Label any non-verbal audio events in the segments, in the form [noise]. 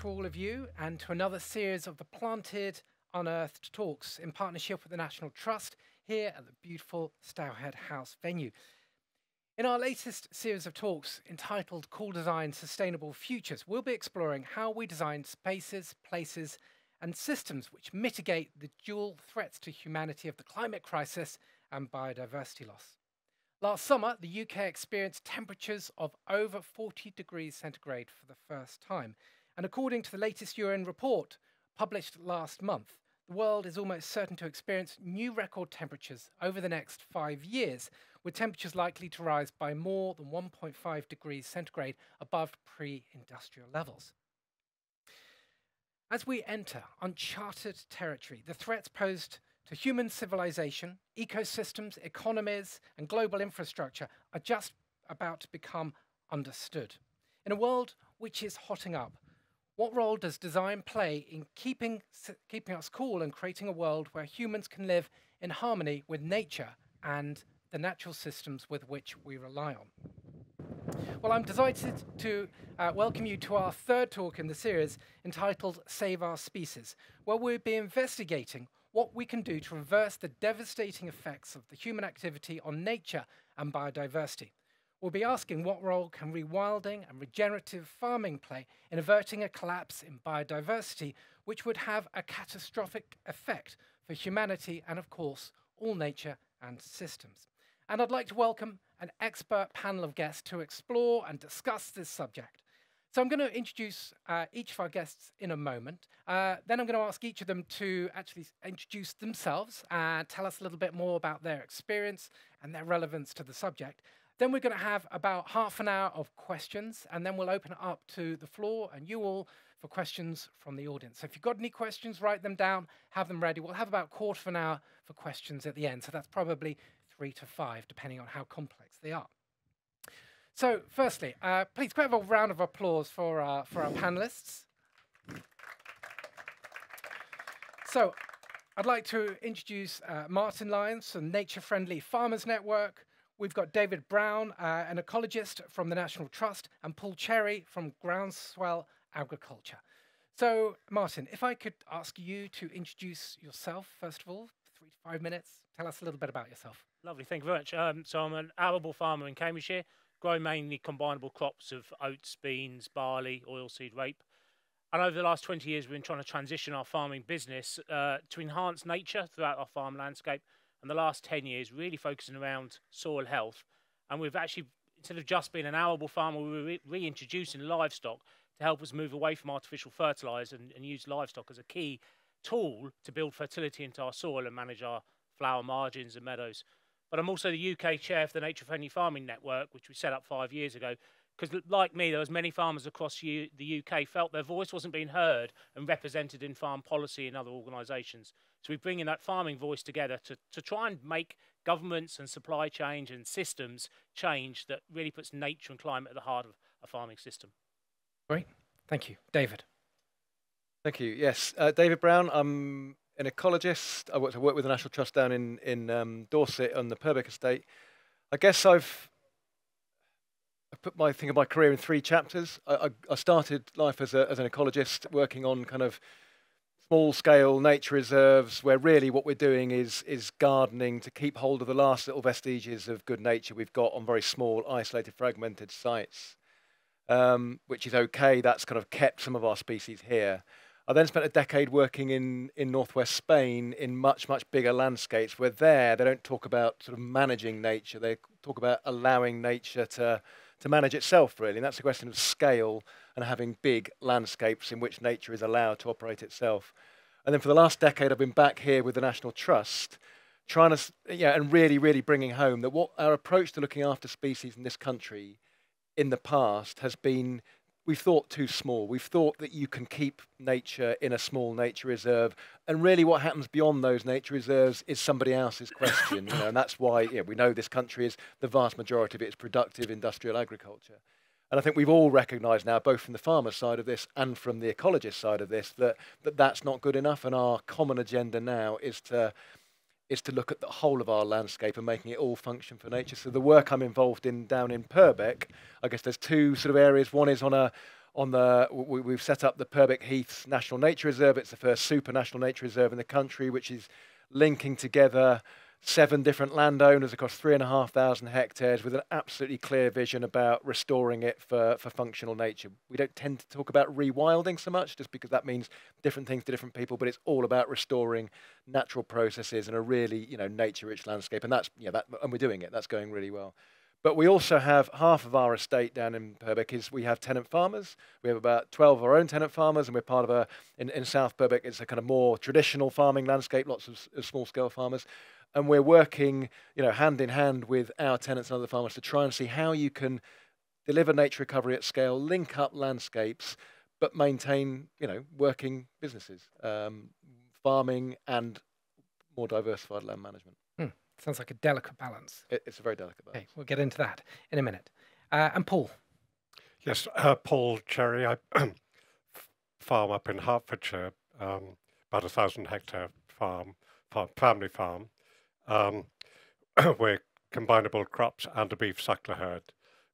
to all of you and to another series of the Planted Unearthed Talks in partnership with the National Trust here at the beautiful Stourhead House venue. In our latest series of talks entitled Cool Design Sustainable Futures, we'll be exploring how we design spaces, places, and systems which mitigate the dual threats to humanity of the climate crisis and biodiversity loss. Last summer, the UK experienced temperatures of over 40 degrees centigrade for the first time. And according to the latest UN report published last month, the world is almost certain to experience new record temperatures over the next five years, with temperatures likely to rise by more than 1.5 degrees centigrade above pre industrial levels. As we enter uncharted territory, the threats posed to human civilization, ecosystems, economies, and global infrastructure are just about to become understood. In a world which is hotting up, what role does design play in keeping, keeping us cool and creating a world where humans can live in harmony with nature and the natural systems with which we rely on? Well, I'm delighted to uh, welcome you to our third talk in the series entitled Save Our Species, where we'll be investigating what we can do to reverse the devastating effects of the human activity on nature and biodiversity. We'll be asking what role can rewilding and regenerative farming play in averting a collapse in biodiversity, which would have a catastrophic effect for humanity and, of course, all nature and systems. And I'd like to welcome an expert panel of guests to explore and discuss this subject. So I'm going to introduce uh, each of our guests in a moment. Uh, then I'm going to ask each of them to actually introduce themselves and tell us a little bit more about their experience and their relevance to the subject. Then we're going to have about half an hour of questions, and then we'll open it up to the floor and you all for questions from the audience. So if you've got any questions, write them down, have them ready. We'll have about a quarter of an hour for questions at the end. So that's probably three to five, depending on how complex they are. So, firstly, uh, please have a round of applause for our, for our panelists. So, I'd like to introduce uh, Martin Lines from Nature Friendly Farmers Network. We've got David Brown, uh, an ecologist from the National Trust, and Paul Cherry from Groundswell Agriculture. So, Martin, if I could ask you to introduce yourself, first of all, three to five minutes, tell us a little bit about yourself. Lovely, thank you very much. Um, so, I'm an arable farmer in Cambridgeshire grow mainly combinable crops of oats, beans, barley, oilseed rape. And over the last 20 years, we've been trying to transition our farming business uh, to enhance nature throughout our farm landscape. And the last 10 years, really focusing around soil health. And we've actually, instead of just being an arable farmer, we're re reintroducing livestock to help us move away from artificial fertiliser and, and use livestock as a key tool to build fertility into our soil and manage our flower margins and meadows. But I'm also the UK chair for the Nature Friendly Farming Network, which we set up five years ago. Because, like me, there was many farmers across the UK felt their voice wasn't being heard and represented in farm policy and other organisations. So we're bringing that farming voice together to, to try and make governments and supply chains and systems change that really puts nature and climate at the heart of a farming system. Great, thank you, David. Thank you. Yes, uh, David Brown. I'm an ecologist. I work, I work with the National Trust down in, in um, Dorset on the Purbeck estate. I guess I've I put my think of my career in three chapters. I, I, I started life as, a, as an ecologist, working on kind of small scale nature reserves, where really what we're doing is is gardening to keep hold of the last little vestiges of good nature we've got on very small, isolated, fragmented sites. Um, which is okay. That's kind of kept some of our species here. I then spent a decade working in, in northwest Spain in much, much bigger landscapes where there they don't talk about sort of managing nature, they talk about allowing nature to, to manage itself, really. And that's a question of scale and having big landscapes in which nature is allowed to operate itself. And then for the last decade, I've been back here with the National Trust, trying to, yeah, and really, really bringing home that what our approach to looking after species in this country in the past has been we've thought too small. We've thought that you can keep nature in a small nature reserve, and really, what happens beyond those nature reserves is somebody else's question. you know, and that's why we know this country is the vast majority of it is productive industrial agriculture. And I think we've all recognised now, both from the farmer side of this and from the ecologist side of this, that, that that's not good enough. And our common agenda now is to is to look at the whole of our landscape and making it all function for nature. So the work I'm involved in down in Purbeck, I guess there's two sort of areas. One is on a on the we, have set up the Purbeck Heaths National Nature Reserve. It's the first super national nature reserve in the country, which is linking together seven different landowners across three and a half thousand hectares with an absolutely clear vision about restoring it for, for functional nature. We don't tend to talk about rewilding so much just because that means different things to different people, but it's all about restoring natural processes and a really, you know, nature-rich landscape. And that's, yeah, that, and we're doing it. That's going really well. But we also have half of our estate down in Purbeck is we have tenant farmers. We have about 12 of our own tenant farmers, and we're part of a, in, in South Purbeck, it's a kind of more traditional farming landscape, lots of, of small scale farmers. And we're working, you know, hand in hand with our tenants and other farmers to try and see how you can deliver nature recovery at scale, link up landscapes, but maintain, you know, working businesses, um, farming and more diversified land management. Sounds like a delicate balance. It, it's a very delicate balance. Okay, we'll get into that in a minute. Uh, and Paul. Yes, uh, Paul Cherry. I [clears throat] farm up in Hertfordshire, um, about a thousand hectare farm, farm family farm. Um, [clears throat] we're combinable crops and a beef suckler herd,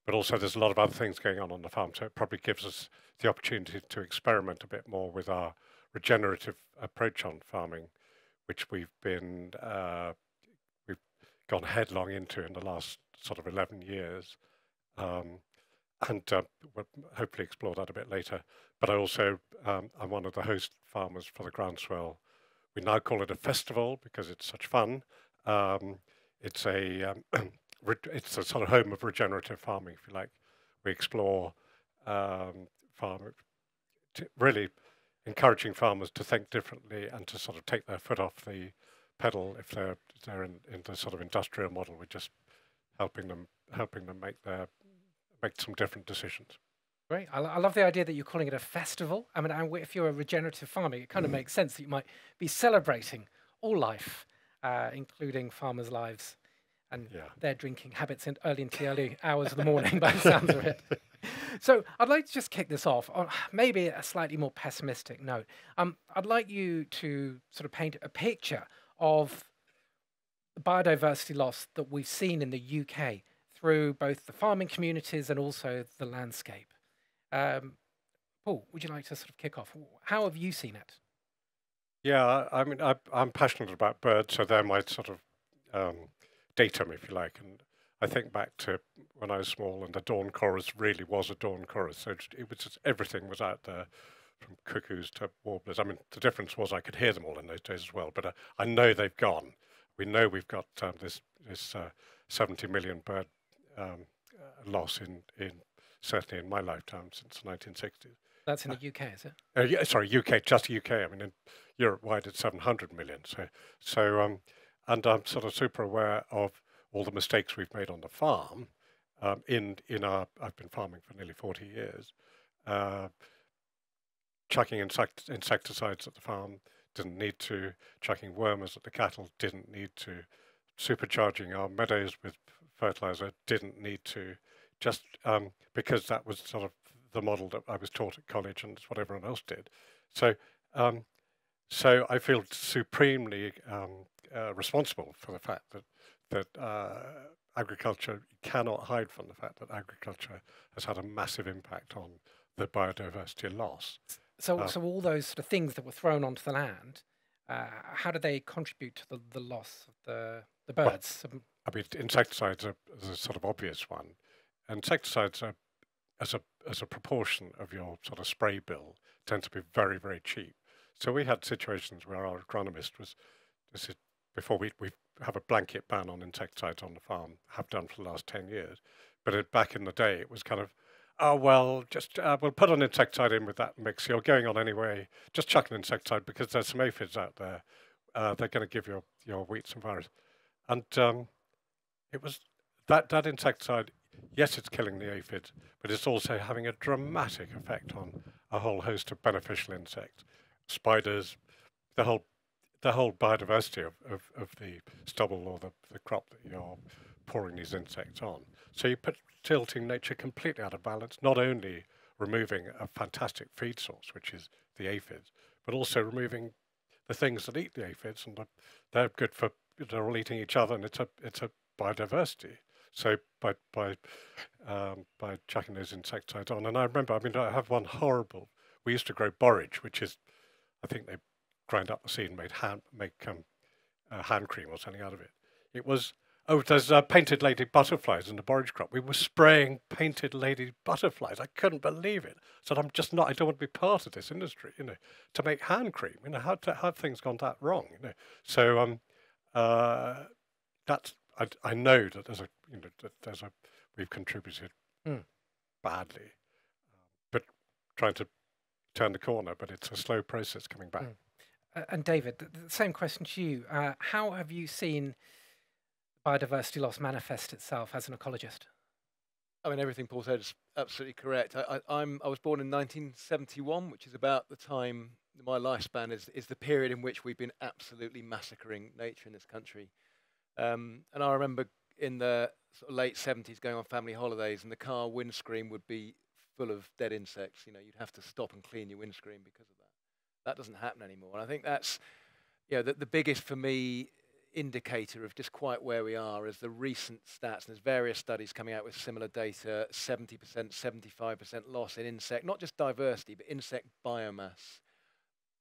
but also there's a lot of other things going on on the farm. So it probably gives us the opportunity to experiment a bit more with our regenerative approach on farming, which we've been uh, gone headlong into in the last sort of 11 years. Um, and uh, we'll hopefully explore that a bit later. But I also, um, I'm one of the host farmers for the Groundswell. We now call it a festival because it's such fun. Um, it's a um, [clears throat] it's a sort of home of regenerative farming, if you like. We explore um, farm, really encouraging farmers to think differently and to sort of take their foot off the pedal if they're they're in, in the sort of industrial model. We're just helping them helping them make their make some different decisions. Great. I, I love the idea that you're calling it a festival. I mean, if you're a regenerative farming, it kind of mm. makes sense that you might be celebrating all life, uh, including farmers' lives and yeah. their drinking habits in early into the early hours of the morning, by the sounds of it. [laughs] So I'd like to just kick this off on maybe a slightly more pessimistic note. Um, I'd like you to sort of paint a picture of the biodiversity loss that we've seen in the UK through both the farming communities and also the landscape. Um, Paul, would you like to sort of kick off? How have you seen it? Yeah, I mean, I, am passionate about birds, so they're my sort of um, datum, if you like. And I think back to when I was small, and the dawn chorus really was a dawn chorus. So it was just, everything was out there from cuckoos to warblers. I mean, the difference was I could hear them all in those days as well, but uh, I know they've gone. We know we've got um, this this uh, 70 million bird um, uh, loss in, in certainly in my lifetime since the 1960s. That's in the UK, is it? Uh, yeah, sorry, UK, just UK. I mean, in Europe wide, it's 700 million. So, so, um, and I'm sort of super aware of all the mistakes we've made on the farm. Um, in in our, I've been farming for nearly 40 years. Uh, chucking insect, insecticides at the farm, didn't need to. Chucking wormers at the cattle, didn't need to. Supercharging our meadows with fertilizer, didn't need to. Just um, because that was sort of the model that I was taught at college and it's what everyone else did. So, um, so I feel supremely um, uh, responsible for the fact that that uh, agriculture cannot hide from the fact that agriculture has had a massive impact on the biodiversity loss. So, oh. so all those sort of things that were thrown onto the land, uh, how do they contribute to the, the loss of the, the birds? Well, I mean, insecticides are, a sort of obvious one. Insecticides are, as a as a proportion of your sort of spray bill, tend to be very very cheap. So we had situations where our agronomist was, this is before we we have a blanket ban on insecticides on the farm, have done for the last ten years, but it, back in the day it was kind of oh, well, just uh, we'll put an insecticide in with that mix. You're going on anyway. Just chuck an insecticide because there's some aphids out there. Uh, they're going to give your, your wheat some virus. And um, it was that, that insecticide, yes, it's killing the aphids, but it's also having a dramatic effect on a whole host of beneficial insects, spiders, the whole the whole biodiversity of, of, of the stubble or the, the crop that you're pouring these insects on. So you put tilting nature completely out of balance, not only removing a fantastic feed source, which is the aphids, but also removing the things that eat the aphids, and they're good for they're all eating each other, and it's a it's a biodiversity. So by by um, by chucking those insecticides on, and I remember, I mean, I have one horrible. We used to grow borage, which is, I think they grind up the seed and made hand make um, uh, hand cream or something out of it. It was oh, there's uh, painted lady butterflies in the borage crop. We were spraying painted lady butterflies. I couldn't believe it. So I'm just not. I don't want to be part of this industry. You know, to make hand cream. You know, how how things gone that wrong. You know, so um, uh, that's I, I know that there's a you know that there's a we've contributed mm. badly, um, but trying to turn the corner. But it's a slow process coming back. Mm. Uh, and David, the, the, same question to you. Uh, how have you seen biodiversity loss manifest itself as an ecologist? I mean, everything Paul said is absolutely correct. I, I, am I was born in 1971, which is about the time my lifespan is is the period in which we've been absolutely massacring nature in this country. Um, and I remember in the sort of late 70s going on family holidays, and the car windscreen would be full of dead insects. You know, you'd have to stop and clean your windscreen because of that. That doesn't happen anymore. And I think that's, you know, the, the biggest for me indicator of just quite where we are is the recent stats. And there's various studies coming out with similar data 70%, 75% loss in insect, not just diversity, but insect biomass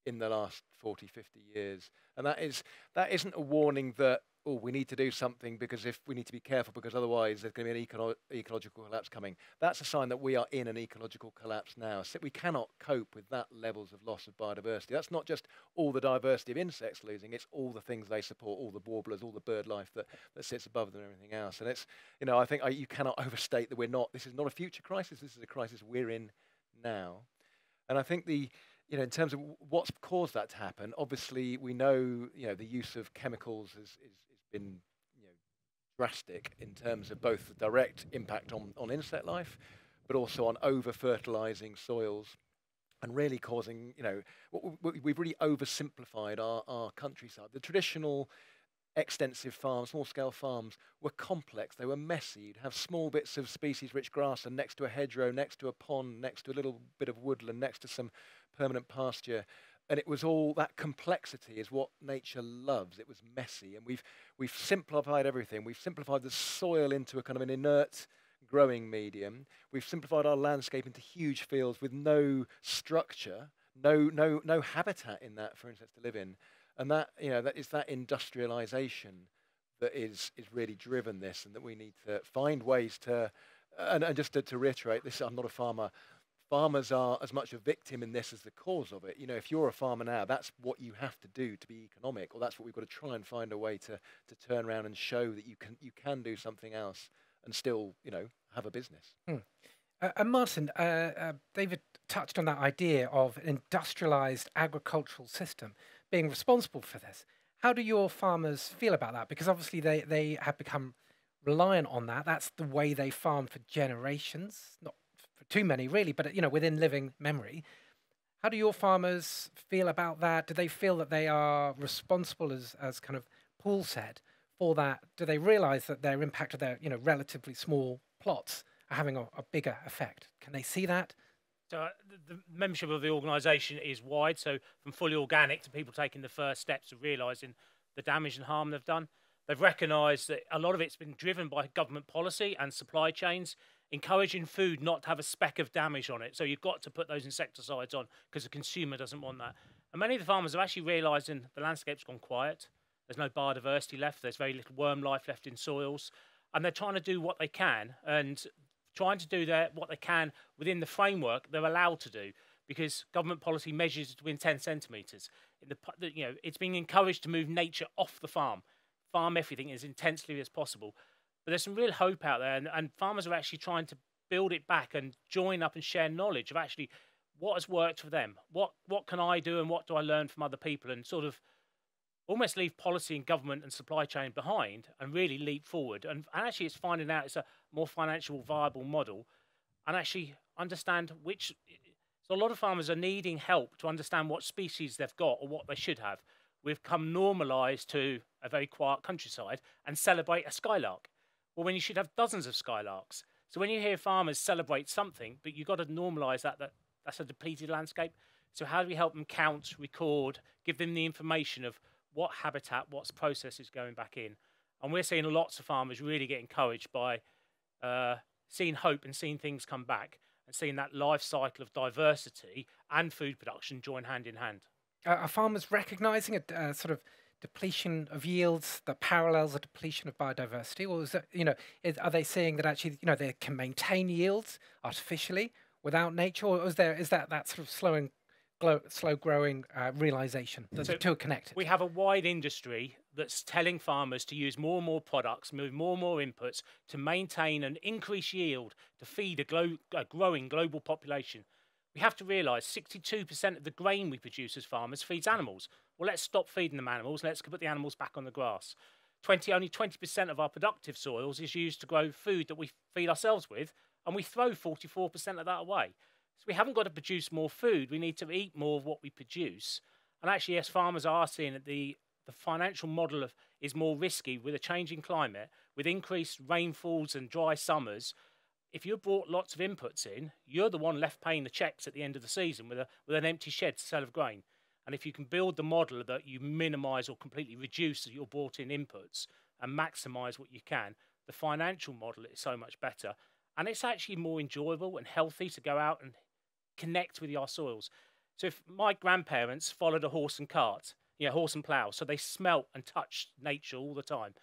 in the last 40, 50 years. And that, is, that isn't a warning that oh, we need to do something because if we need to be careful because otherwise there's going to be an eco ecological collapse coming. That's a sign that we are in an ecological collapse now. So we cannot cope with that levels of loss of biodiversity. That's not just all the diversity of insects losing, it's all the things they support, all the warblers, all the bird life that, that sits above them and everything else. And it's, you know, I think I, you cannot [laughs] overstate that we're not, this is not a future crisis, this is a crisis we're in now. And I think the, you know, in terms of what's caused that to happen, obviously we know, you know, the use of chemicals is, is been you know, drastic in terms of both the direct impact on, on insect life, but also on over fertilizing soils and really causing, you know, we've really oversimplified our, our countryside. The traditional extensive farms, small scale farms, were complex. They were messy. You'd have small bits of species rich grassland next to a hedgerow, next to a pond, next to a little bit of woodland, next to some permanent pasture and it was all that complexity is what nature loves. It was messy, and we've we've simplified everything. We've simplified the soil into a kind of an inert growing medium. We've simplified our landscape into huge fields with no structure, no no no habitat in that for insects to live in, and that you know that is that industrialization that is is really driven this, and that we need to find ways to. And, and just to, to reiterate, this I'm not a farmer farmers are as much a victim in this as the cause of it. You know, if you're a farmer now, that's what you have to do to be economic, or that's what we've got to try and find a way to, to turn around and show that you can you can do something else and still, you know, have a business. Hmm. Uh, and Martin, uh, uh, David touched on that idea of an industrialized agricultural system being responsible for this. How do your farmers feel about that? Because obviously they, they have become reliant on that. That's the way they farm for generations, not too many really, but you know within living memory. How do your farmers feel about that? Do they feel that they are responsible, as as kind of Paul said, for that? Do they realise that their impact of their you know relatively small plots are having a, a bigger effect? Can they see that? So uh, the, the membership of the organisation is wide. So from fully organic to people taking the first steps of realising the damage and harm they've done. They've recognised that a lot of it's been driven by government policy and supply chains encouraging food not to have a speck of damage on it. So you've got to put those insecticides on because the consumer doesn't want that. And many of the farmers are actually realising the landscape's gone quiet. There's no biodiversity left. There's very little worm life left in soils. And they're trying to do what they can and trying to do their, what they can within the framework they're allowed to do because government policy measures within 10 centimetres. you know, it's being encouraged to move nature off the farm, farm everything as intensely as possible. But there's some real hope out there, and, and farmers are actually trying to build it back and join up and share knowledge of actually what has worked for them. What what can I do, and what do I learn from other people, and sort of almost leave policy and government and supply chain behind and really leap forward. And, and actually, it's finding out it's a more financial viable model, and actually understand which. So a lot of farmers are needing help to understand what species they've got or what they should have. We've come normalised to a very quiet countryside and celebrate a skylark. Well, when you should have dozens of skylarks. So when you hear farmers celebrate something, but you've got to normalise that, that that's a depleted landscape. So how do we help them count, record, give them the information of what habitat, what process is going back in? And we're seeing lots of farmers really get encouraged by uh, seeing hope and seeing things come back and seeing that life cycle of diversity and food production join hand in hand. Uh, are farmers recognizing a uh, sort of depletion of yields that parallels a depletion of biodiversity, or is that you know is, are they seeing that actually you know they can maintain yields artificially without nature, or is there is that that sort of slowing glow, slow growing uh, realization that so the two are connected? We have a wide industry that's telling farmers to use more and more products, move more and more inputs to maintain and increase yield to feed a, a growing global population. We have to realise 62% of the grain we produce as farmers feeds animals. Well, let's stop feeding them animals. Let's put the animals back on the grass. 20, only 20% of our productive soils is used to grow food that we feed ourselves with, and we throw 44% of that away. So we haven't got to produce more food. We need to eat more of what we produce. And actually, yes, farmers are seeing that the, the financial model of, is more risky with a changing climate, with increased rainfalls and dry summers if you brought lots of inputs in, you're the one left paying the checks at the end of the season with, a, with an empty shed to sell of grain. And if you can build the model that you minimize or completely reduce your bought in inputs and maximize what you can, the financial model is so much better. And it's actually more enjoyable and healthy to go out and connect with your soils. So if my grandparents followed a horse and cart, yeah, horse and plough, so they smelt and touched nature all the time.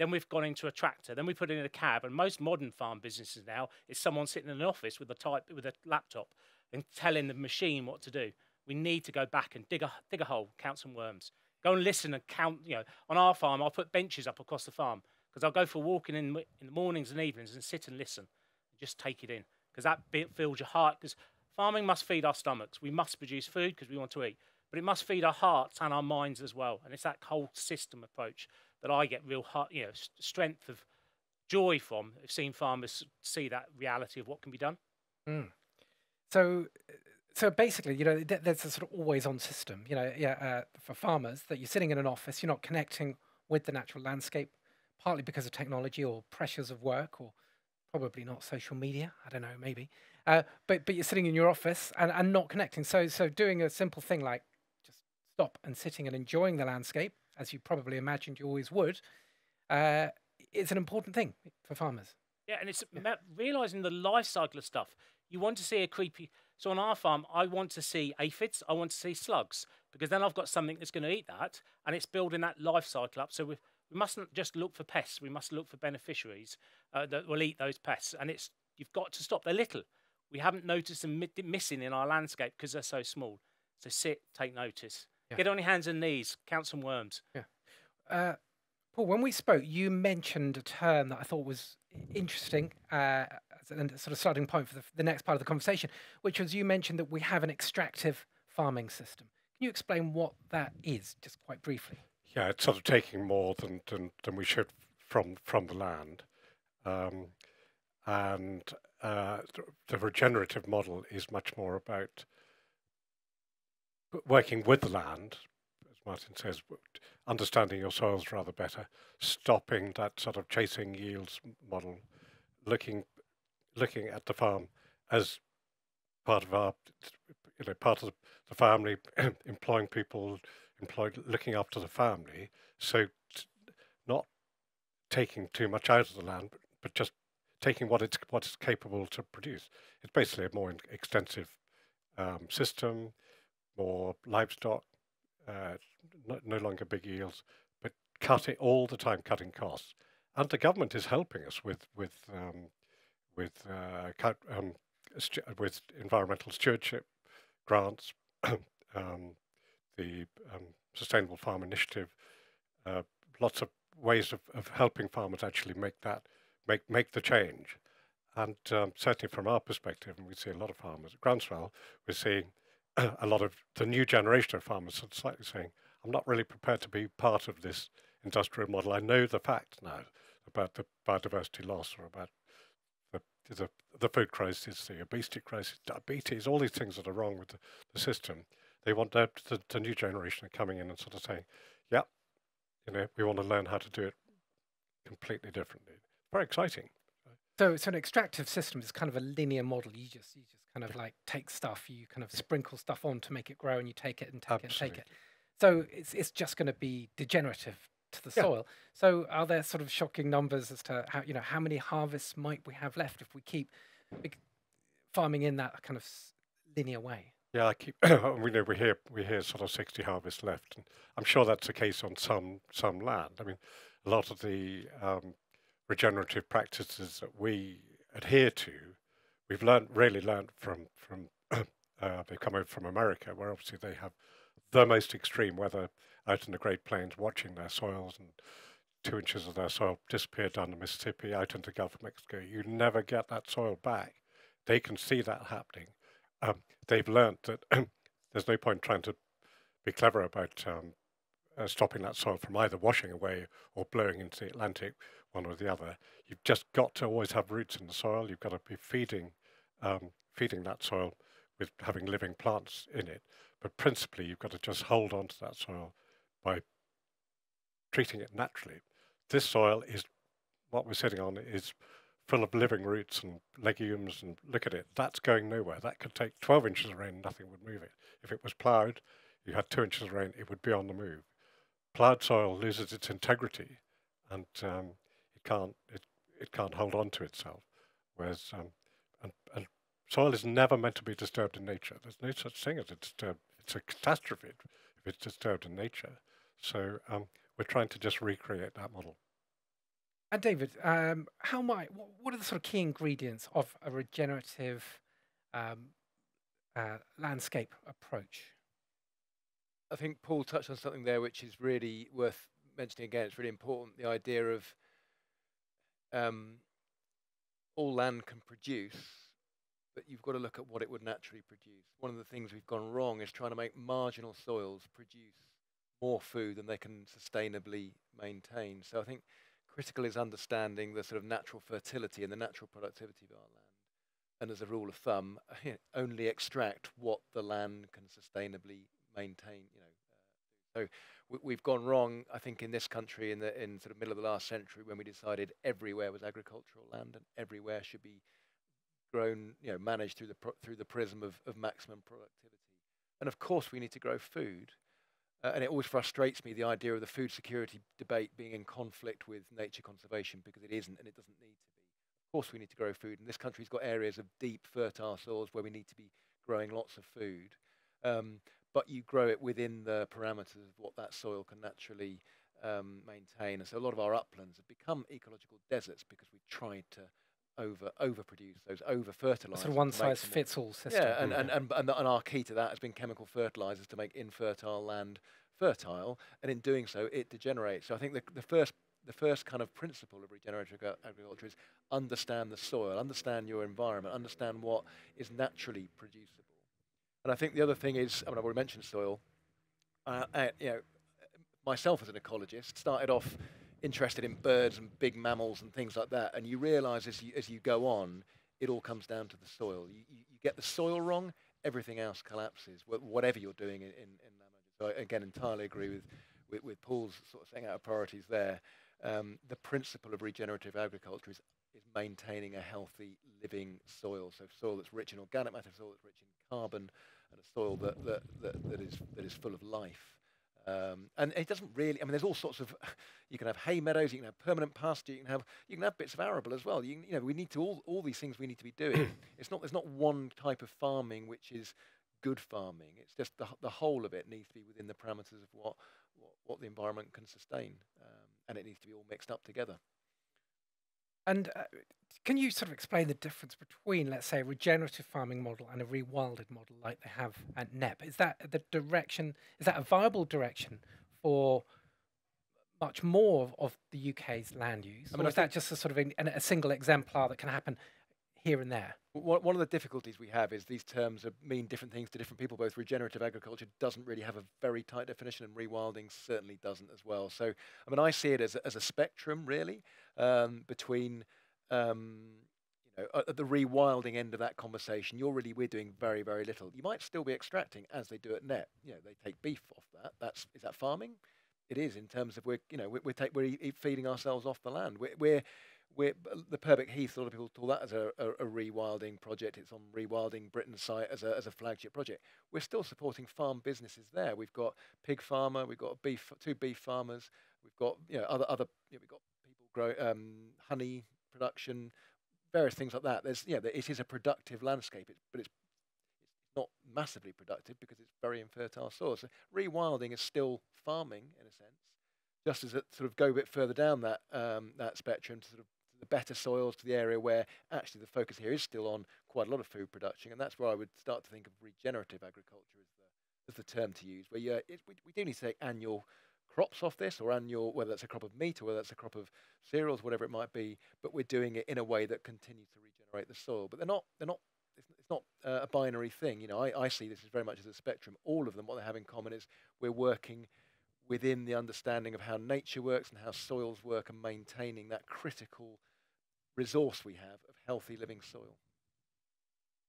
Then we've gone into a tractor. Then we put it in a cab. And most modern farm businesses now is someone sitting in an office with a type with a laptop and telling the machine what to do. We need to go back and dig a dig a hole, count some worms. Go and listen and count. You know, on our farm, I'll put benches up across the farm because I'll go for walking in in the mornings and evenings and sit and listen, and just take it in because that fills your heart. Because farming must feed our stomachs. We must produce food because we want to eat, but it must feed our hearts and our minds as well. And it's that whole system approach that I get real heart, you know, strength of joy from seeing farmers see that reality of what can be done. Mm. So, so basically, you know, there's a sort of always-on system. You know, yeah, uh, for farmers that you're sitting in an office, you're not connecting with the natural landscape, partly because of technology or pressures of work, or probably not social media. I don't know, maybe. Uh, but but you're sitting in your office and, and not connecting. So so doing a simple thing like just stop and sitting and enjoying the landscape as you probably imagined you always would, uh, it's an important thing for farmers. Yeah, and it's yeah. realizing the life cycle of stuff. You want to see a creepy. So on our farm, I want to see aphids. I want to see slugs because then I've got something that's going to eat that, and it's building that life cycle up. So we we mustn't just look for pests. We must look for beneficiaries uh, that will eat those pests. And it's you've got to stop. They're little. We haven't noticed them missing in our landscape because they're so small. So sit, take notice. Yeah. Get on your hands and knees, count some worms. Yeah. Uh, Paul, when we spoke, you mentioned a term that I thought was interesting uh, and sort of starting point for the, the, next part of the conversation, which was you mentioned that we have an extractive farming system. Can you explain what that is, just quite briefly? Yeah, it's sort of taking more than than, than we should from from the land, um, and uh, the regenerative model is much more about working with the land, as Martin says, understanding your soils rather better, stopping that sort of chasing yields model, looking looking at the farm as part of our you know part of the family, [clears throat] employing people, employed looking after the family. So not taking too much out of the land, but, but just taking what it's what it's capable to produce. It's basically a more extensive um, system more livestock, uh, no, no, longer big yields, but cutting all the time, cutting costs. And the government is helping us with with um, with uh, cut, um, with environmental stewardship grants, [coughs] um, the um, Sustainable Farm Initiative, uh, lots of ways of, of helping farmers actually make that make make the change. And um, certainly from our perspective, and we see a lot of farmers at Groundswell, we're seeing [clears throat] a lot of the new generation of farmers are slightly saying, I'm not really prepared to be part of this industrial model. I know the facts now about the biodiversity loss or about the, the, the food crisis, the obesity crisis, diabetes, all these things that are wrong with the, the system. They want the, the, the new generation coming in and sort of saying, yeah, you know, we want to learn how to do it completely differently. Very exciting. So it's an extractive system. is kind of a linear model. You just you just kind of like take stuff, you kind of sprinkle stuff on to make it grow, and you take it and take Absolutely. it and take it. So it's it's just going to be degenerative to the Yeah. soil. So are there sort of shocking numbers as to how you know how many harvests might we have left if we keep farming in that kind of s- linear way? Yeah, I keep. [coughs] we know we hear we hear sort of sixty harvests left, and I'm sure that's the case on some some land. I mean, a lot of the um, regenerative practices that we adhere to, we've learned really learned from from [coughs] uh, they come over from America, where obviously they have the most extreme weather out in the Great Plains, watching their soils and two inches of their soil disappear down the Mississippi out into the Gulf of Mexico. You never get that soil back. They can see that happening. Um, they've learned that [coughs] there's no point trying to be clever about um, uh, stopping that soil from either washing away or blowing into the Atlantic, one or the other. You've just got to always have roots in the soil. You've got to be feeding um, feeding that soil with having living plants in it. But principally, you've got to just hold on to that soil by treating it naturally. This soil is what we're sitting on is full of living roots and legumes and look at it that's going nowhere that could take 12 inches of rain nothing would move it if it was ploughed you had two inches of rain it would be on the move ploughed soil loses its integrity and um, it can't it, it can't hold on to itself whereas um, and, and soil is never meant to be disturbed in nature there's no such thing as a disturbed it's a catastrophe if it's disturbed in nature so um, we're trying to just recreate that model And David, um, how might wh- what are the sort of key ingredients of a regenerative um, uh, landscape approach? I think Paul touched on something there which is really worth mentioning again. It's really important. The idea of um, all land can produce, but you've got to look at what it would naturally produce. One of the things we've gone wrong is trying to make marginal soils produce more food than they can sustainably maintain. So I think critical is understanding the sort of natural fertility and the natural productivity of our land. And as a rule of thumb, [laughs] only extract what the land can sustainably maintain. You know, so we, we've gone wrong, I think, in this country in the in sort of middle of the last century when we decided everywhere was agricultural land and everywhere should be grown, you know, managed through the through the prism of, of maximum productivity. And of course, we need to grow food. Uh, and it always frustrates me the idea of the food security debate being in conflict with nature conservation because it isn't and it doesn't need to be. Of course, we need to grow food, and this country's got areas of deep, fertile soils where we need to be growing lots of food. Um, but you grow it within the parameters of what that soil can naturally um, maintain. And so a lot of our uplands have become ecological deserts because we tried to over overproduce those over fertilize. Sort of one size fits all system. Yeah, and, and, and, and, and our key to that has been chemical fertilizers to make infertile land fertile, and in doing so, it degenerates. So I think the, the first the first kind of principle of regenerative agriculture is understand the soil, understand your environment, understand what is naturally producible. And I think the other thing is, I mean, I've already mentioned soil. Uh, uh, you know, myself as an ecologist started off interested in birds and big mammals and things like that, and you realise as you as you go on, it all comes down to the soil. You, you, you get the soil wrong, everything else collapses. wh- Whatever you're doing in in, in. So I, again, entirely agree with, with with Paul's sort of setting out of priorities there. Um, the principle of regenerative agriculture is is maintaining a healthy living soil. So soil that's rich in organic matter, soil that's rich in carbon, and a soil that that, that, that is that is full of life. Um, and it doesn't really. I mean, there's all sorts of. [laughs] You can have hay meadows. You can have permanent pasture. You can have. You can have bits of arable as well. You, can- you know, we need to all all these things we need to be doing. [clears throat] it's not. There's not one type of farming which is good farming. It's just the the whole of it needs to be within the parameters of what what, what the environment can sustain, um, and it needs to be all mixed up together. And uh, can you sort of explain the difference between, let's say, a regenerative farming model and a rewilded model like they have at Knepp? Is that the direction? Is that a viable direction for much more of- of the UK's land use? I mean, or I is that just a sort of a single exemplar that can happen here and there? One of the difficulties we have is these terms mean different things to different people. Both regenerative agriculture doesn't really have a very tight definition, and rewilding certainly doesn't as well. So, I mean, I see it as a, as a spectrum really um, between. Um, you know, at the rewilding end of that conversation, you're really we're doing very very little. You might still be extracting as they do at Knepp. You know, they take beef off that. That's is that farming? It is in terms of we're you know we're we're, we're e- feeding ourselves off the land. We're, we're we're, the Purbeck Heath, a lot of people call that as a, a, a rewilding project. It's on Rewilding Britain's site as a, as a flagship project. We're still supporting farm businesses there. We've got pig farmer, we've got beef, two beef farmers, We've got you know other other you know, we've got people grow um, honey production, various things like that. There's yeah, it is a productive landscape, it's, but it's it's not massively productive because it's very infertile soil. So rewilding is still farming in a sense, just as it sort of go a bit further down that um, that spectrum to sort of the better soils to the area where actually the focus here is still on quite a lot of food production, and that's where I would start to think of regenerative agriculture as the as the term to use. Where it, we, we do need to take annual crops off this or annual whether that's a crop of meat or whether it's a crop of cereals, whatever it might be, but we're doing it in a way that continues to regenerate the soil. But they're not they're not it's, it's not uh, a binary thing. You know, I, I see this as very much as a spectrum. All of them, what they have in common is we're working within the understanding of how nature works and how soils work and maintaining that critical resource we have of healthy living soil.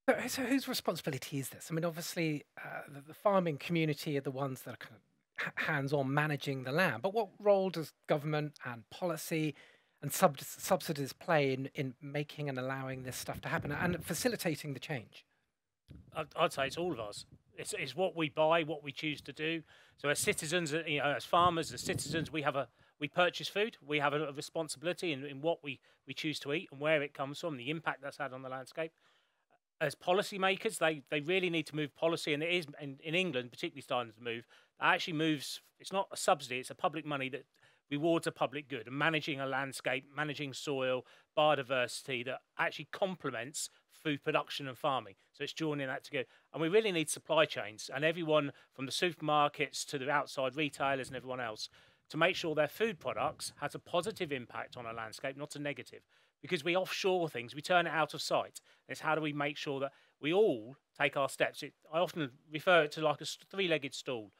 So, so whose responsibility is this? I mean, obviously, uh, the, the, farming community are the ones that are kind of hands-on managing the land. But what role does government and policy and sub- subsidies play in, in making and allowing this stuff to happen and facilitating the change? I'd say it's all of us. It's, it's what we buy, what we choose to do. So as citizens, you know, as farmers, as citizens, we have a we purchase food. We have a, a responsibility in, in what we, we choose to eat and where it comes from, the impact that's had on the landscape. As policymakers, they, they really need to move policy, and it is in, in England particularly starting to move. That actually moves. It's not a subsidy; it's a public money that rewards a public good and managing a landscape, managing soil, biodiversity that actually complements food production and farming. So it's joining that together. And we really need supply chains and everyone from the supermarkets to the outside retailers and everyone else to make sure their food products has a positive impact on a landscape, not a negative. Because we offshore things, we turn it out of sight. It's how do we make sure that we all take our steps. It, I often refer it to like a three-legged stool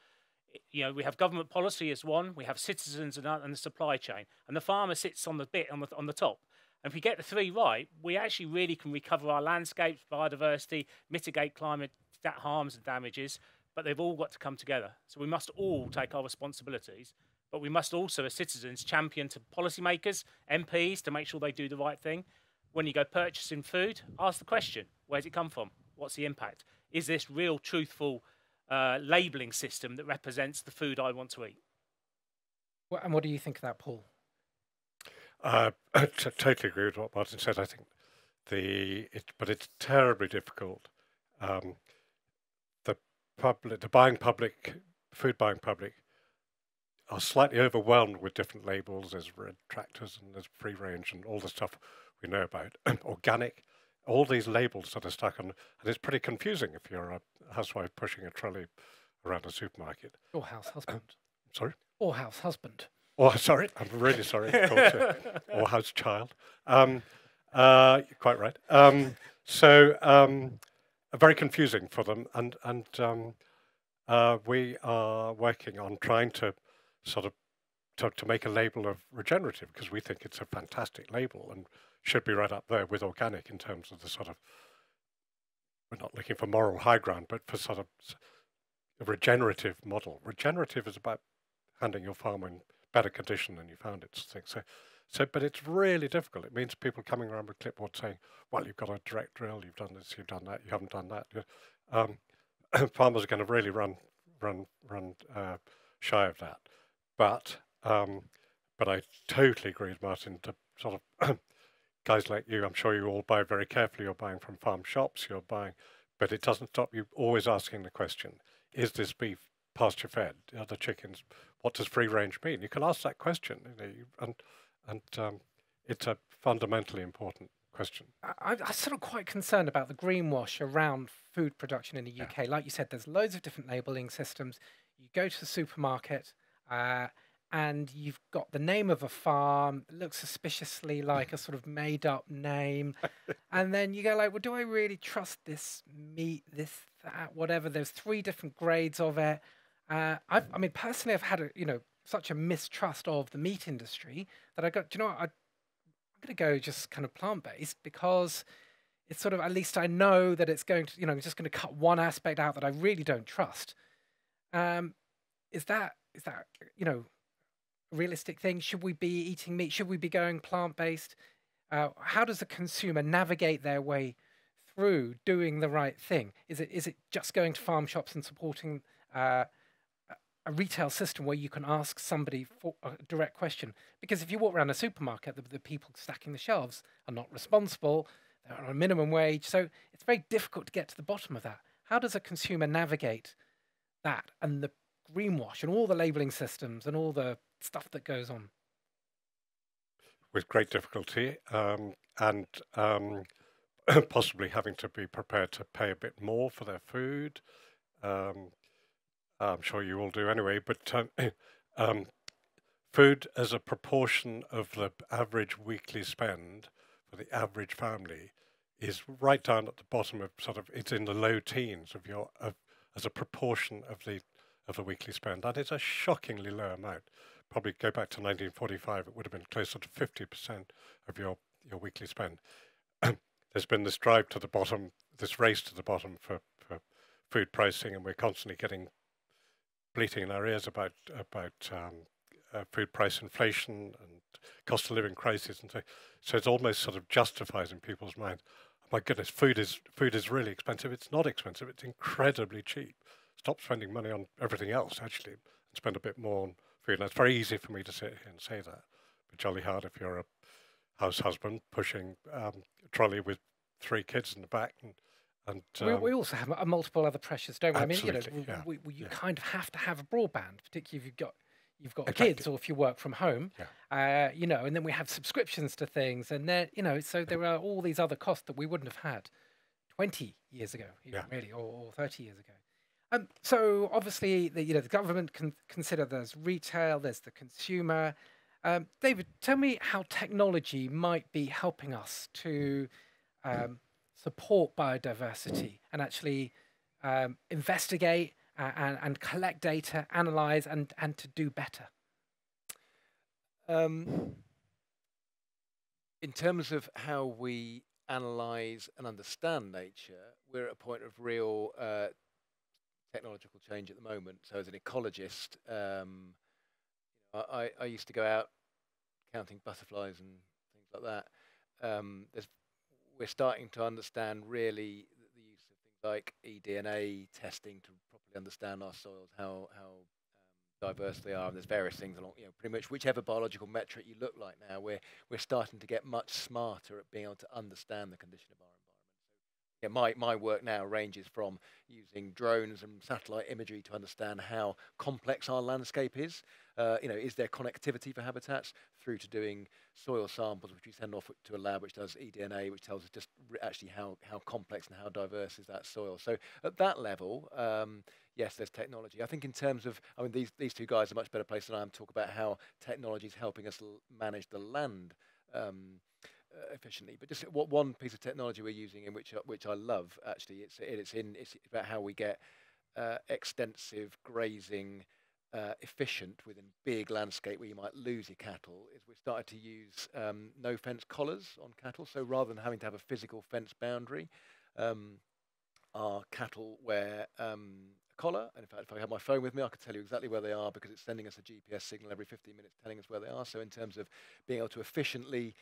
you know, we have government policy as one, we have citizens and, and the supply chain, and the farmer sits on the bit on the on the top. And if we get the three right, we actually really can recover our landscapes, biodiversity, mitigate climate harms and damages. But they've all got to come together. So we must all take our responsibilities. But we must also, as citizens, champion to policymakers, MPs, to make sure they do the right thing. When you go purchasing food, ask the question: Where's it come from? What's the impact? Is this real, truthful uh, labeling system that represents the food I want to eat. Well, and what do you think of that, Paul? Uh, [coughs] I t- totally agree with what Martin said. I think the it, but it's terribly difficult. Um, the public, the buying public, food buying public, are slightly overwhelmed with different labels. There's red tractors and there's free range and all the stuff we know about. [clears throat] Organic, all these labels that are stuck on, and it's pretty confusing if you're a housewife pushing a trolley around a supermarket. Or house husband. [clears throat] sorry? Or house husband. Oh, [laughs] sorry. I'm really sorry. [laughs] or house child. Um, uh, quite right. Um, so um, very confusing for them, and and um, uh, we are working on trying to sort of to, to make a label of regenerative because we think it's a fantastic label and should be right up there with organic in terms of the sort of we're not looking for moral high ground, but for sort of a regenerative model. Regenerative is about handing your farm in better condition than you found it. So, so, but it's really difficult. It means people coming around with clipboard saying, "Well, you've got a direct drill, you've done this, you've done that, you haven't done that." Um, [coughs] farmers are going to really run, run, run uh, shy of that. But, um, but I totally agree with Martin to sort of [clears throat] guys like you, I'm sure you all buy very carefully. You're buying from farm shops, you're buying, but it doesn't stop you always asking the question: Is this beef pasture fed? Are the chickens? What does free range mean? You can ask that question, you know, and and um, it's a fundamentally important question. I, am sort of quite concerned about the greenwash around food production in the UK. Yeah. Like you said, there's loads of different labelling systems. You go to the supermarket. Uh, and you've got the name of a farm looks suspiciously like a sort of made up name. And then you go like well do i really trust this meat this that whatever? There's three different grades of it. Uh, i mean personally i've had a you know such a mistrust of the meat industry that i got do you know what? I, i'm going to go just kind of plant-based because it's sort of at least i know that it's going to you know i'm just going to cut one aspect out that i really don't trust. Um, is that is that you know realistic thing? Should we be eating meat? Should we be going plant based? Uh, how does a consumer navigate their way through doing the right thing? Is it is it just going to farm shops and supporting uh, a retail system where you can ask somebody for a direct question. Because if you walk around a supermarket, the, the people stacking the shelves are not responsible. They're on a minimum wage, so it's very difficult to get to the bottom of that. How does a consumer navigate that and the greenwash and all the labeling systems and all the stuff that goes on? With great difficulty, um, and um, [coughs] possibly having to be prepared to pay a bit more for their food. Um, I'm sure you all do anyway, but um, [coughs] um, food as a proportion of the average weekly spend for the average family is right down at the bottom of sort of it's in the low teens of your of, as a proportion of the of the weekly spend. That is a shockingly low amount. Probably go back to 1945, it would have been closer to 50% of your your weekly spend. [clears throat] There's been this drive to the bottom, this race to the bottom for, for food pricing, and we're constantly getting bleating in our ears about about um, uh, food price inflation and cost of living crisis, and so so it's almost sort of justifies in people's minds. Oh my goodness, food is food is really expensive. It's not expensive. It's incredibly cheap. Stop spending money on everything else actually, and spend a bit more on food. And it's very easy for me to sit here and say that, but jolly hard if you're a house husband pushing um, a trolley with three kids in the back and and um, we, we, also have a, multiple other pressures, don't we? I mean, you know, yeah, we, we, you yeah. kind of have to have a broadband, particularly if you've got you've got exactly. kids or if you work from home. Yeah. Uh, you know, and then we have subscriptions to things, and then you know, so there are all these other costs that we wouldn't have had twenty years ago, even, really, or, or, thirty years ago. Um, so obviously, the you know the government can consider there's retail, there's the consumer. Um, David, tell me how technology might be helping us to um, support biodiversity and actually um, investigate and, and, collect data, analyze, and, and to do better? Um, in terms of how we analyze and understand nature, we're at a point of real uh, technological change at the moment. So, as an ecologist, um, I, I used to go out counting butterflies and things like that. Um, we're starting to understand really the use of things like eDNA testing to properly understand our soils, how how um, diverse they are. And there's various things along, you know, pretty much whichever biological metric you look like now, we're we're starting to get much smarter at being able to understand the condition of our yeah, my, my work now ranges from using drones and satellite imagery to understand how complex our landscape is. Uh, you know, is there connectivity for habitats through to doing soil samples, which we send off to a lab which does eDNA, which tells us just actually how, how complex and how diverse is that soil. So at that level, um, yes, there's technology. I think in terms of, I mean, these, these two guys are much better placed than I am to talk about how technology is helping us manage the land um, efficiently. But just what one piece of technology we're using in which uh, which I love actually it's it's in it's about how we get uh, extensive grazing uh, efficient within big landscape where you might lose your cattle is we've started to use um, no fence collars on cattle. So rather than having to have a physical fence boundary, um, our cattle wear um, a collar. And in fact, if I have my phone with me, I could tell you exactly where they are because it's sending us a GPS signal every 15 minutes telling us where they are. So in terms of being able to efficiently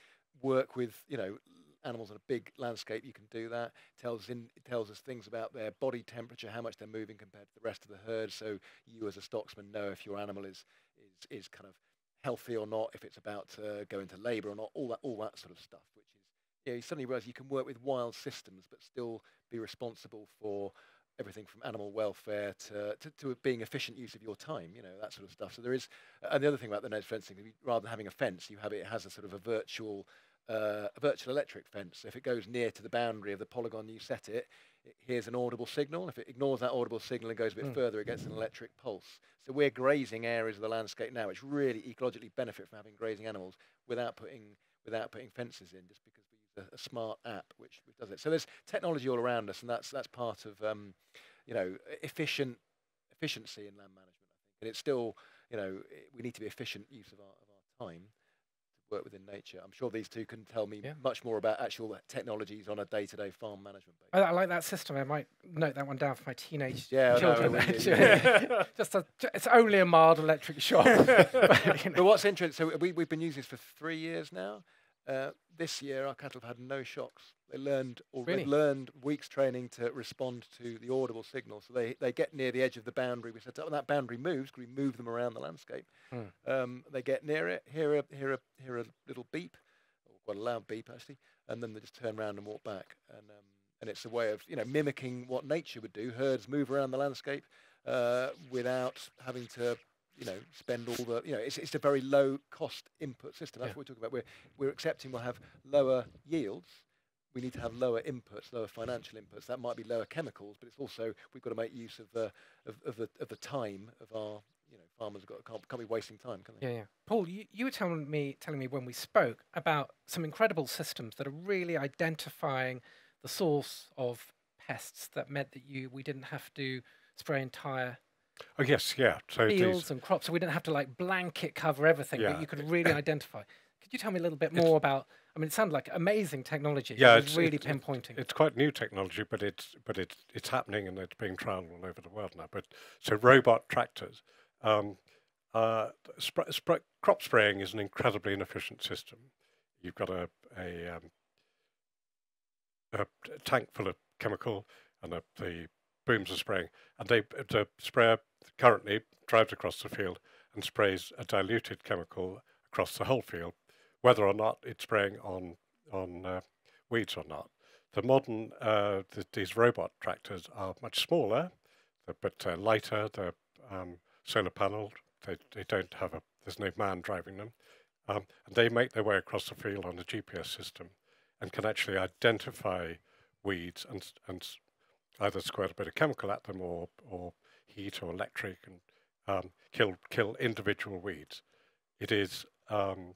work with you know animals in a big landscape, you can do that. tells in it tells us things about their body temperature, how much they're moving compared to the rest of the herd. So you as a stocksman know if your animal is is is kind of healthy or not, if it's about to go into labour or not, all that all that sort of stuff. Which is you, know, you suddenly realise you can work with wild systems but still be responsible for everything from animal welfare to, to, to, being efficient use of your time, you know, that sort of stuff. So there is, and the other thing about the no fencing, rather than having a fence, you have it, it has a sort of a virtual, uh, a virtual electric fence. If it goes near to the boundary of the polygon you set it, it hears an audible signal. If it ignores that audible signal and goes a bit mm. further, it gets an electric pulse. So we're grazing areas of the landscape now, which really ecologically benefit from having grazing animals without putting without putting fences in, just because a, a, smart app which, which does it. So there's technology all around us, and that's that's part of um, you know efficient efficiency in land management. I think, and it's still you know we need to be efficient use of our of our time to work within nature. I'm sure these two can tell me yeah. much more about actual technologies on a day-to-day farm management basis. I, I, like that system. I might note that one down for my teenage yeah, children. No, yeah. [laughs] Just a, it's only a mild electric shock. [laughs] but, you know. but what's interesting, so we, we've been using this for three years now. Uh, this year, our cattle have had no shocks. They learned, or Really? they've learned weeks training to respond to the audible signal. So they, they get near the edge of the boundary we set up, and that boundary moves. 'cause We move them around the landscape. Hmm. Um, they get near it, hear a hear a hear a little beep, or quite a loud beep actually, and then they just turn around and walk back. And um, and it's a way of you know mimicking what nature would do. Herds move around the landscape uh, without having to you know spend all the you know it's, it's a very low cost input system. That's Yeah. what we're talking about. We're we're accepting we'll have lower yields. We need to have lower inputs, lower financial inputs. That might be lower chemicals, but it's also we've got to make use of the of, of the of the time of our you know farmers. Got can't, can't be wasting time, can they? Yeah, yeah. Paul, you, you were telling me telling me when we spoke about some incredible systems that are really identifying the source of pests that meant that you we didn't have to spray entire Oh yes, yeah. So these, fields and crops, so we didn't have to like blanket cover everything, but Yeah. you could really identify. Could you tell me a little bit more about? I mean, it sounded like amazing technology. Yeah, it it's- really it's- it's- pinpointing. It's quite new technology, but it's but it's it's happening and it's being trialed all over the world now. But so robot tractors, um, uh, spr- spr- crop spraying is an incredibly inefficient system. You've got a a, um, a tank full of chemical, and a, the booms are spraying, and they the sprayer currently drives across the field and sprays a diluted chemical across the whole field, whether or not it's spraying on on uh, weeds or not. The modern uh, th- these robot tractors are much smaller, they're- but uh, lighter. They're um, solar panelled. They they don't have a there's no man driving them, um, and they make their way across the field on a GPS system, and can actually identify weeds and and either squirt a bit of chemical at them or or heat or electric and um, kill kill individual weeds. It is um,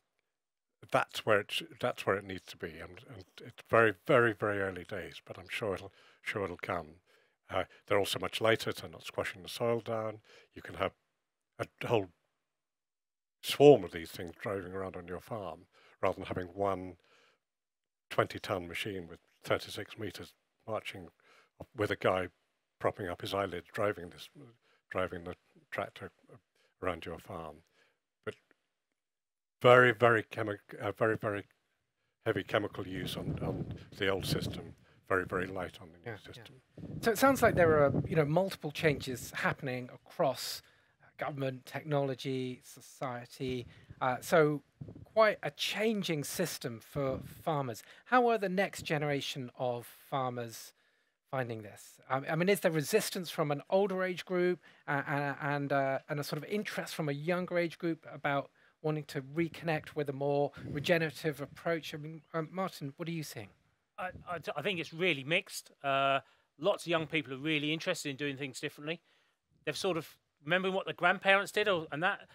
that's where it that's where it needs to be, and, and it's very very very early days, but I'm sure it'll sure it'll come. Uh, they're also much lighter, so not squashing the soil down. You can have a whole swarm of these things driving around on your farm, rather than having one 20-ton machine with 36 meters marching with a guy propping up his eyelids driving this driving the tractor around your farm. But very, very chemi- uh, very, very heavy chemical use on, on the old system. Very, very light on the new Yeah, yeah. system. So it sounds like there are, you know, multiple changes happening across uh, government, technology, society. Uh, so quite a changing system for farmers. How are the next generation of farmers finding this? Um, I mean, is there resistance from an older age group uh, uh, and uh, and a sort of interest from a younger age group about wanting to reconnect with a more regenerative approach? I mean, um, Martin, what are you seeing? I, think it's really mixed. Uh, lots of young people are really interested in doing things differently. They've sort of remembering what their grandparents did, or, and that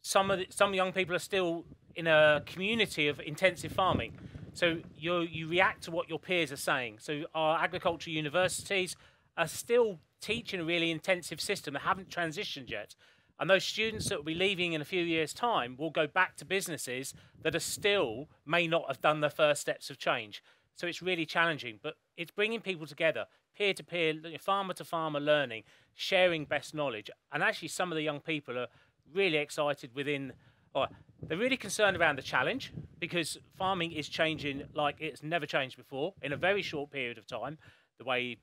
some of the, some young people are still in a community of intensive farming. So you you react to what your peers are saying. So our agriculture universities are still teaching a really intensive system. They haven't transitioned yet. And those students that will be leaving in a few years' time will go back to businesses that are still may not have done the first steps of change. So it's really challenging, but it's bringing people together, peer to peer, farmer to farmer learning, sharing best knowledge. And actually, some of the young people are really excited within, or they're really concerned around the challenge because farming is changing like it's never changed before in a very short period of time. The way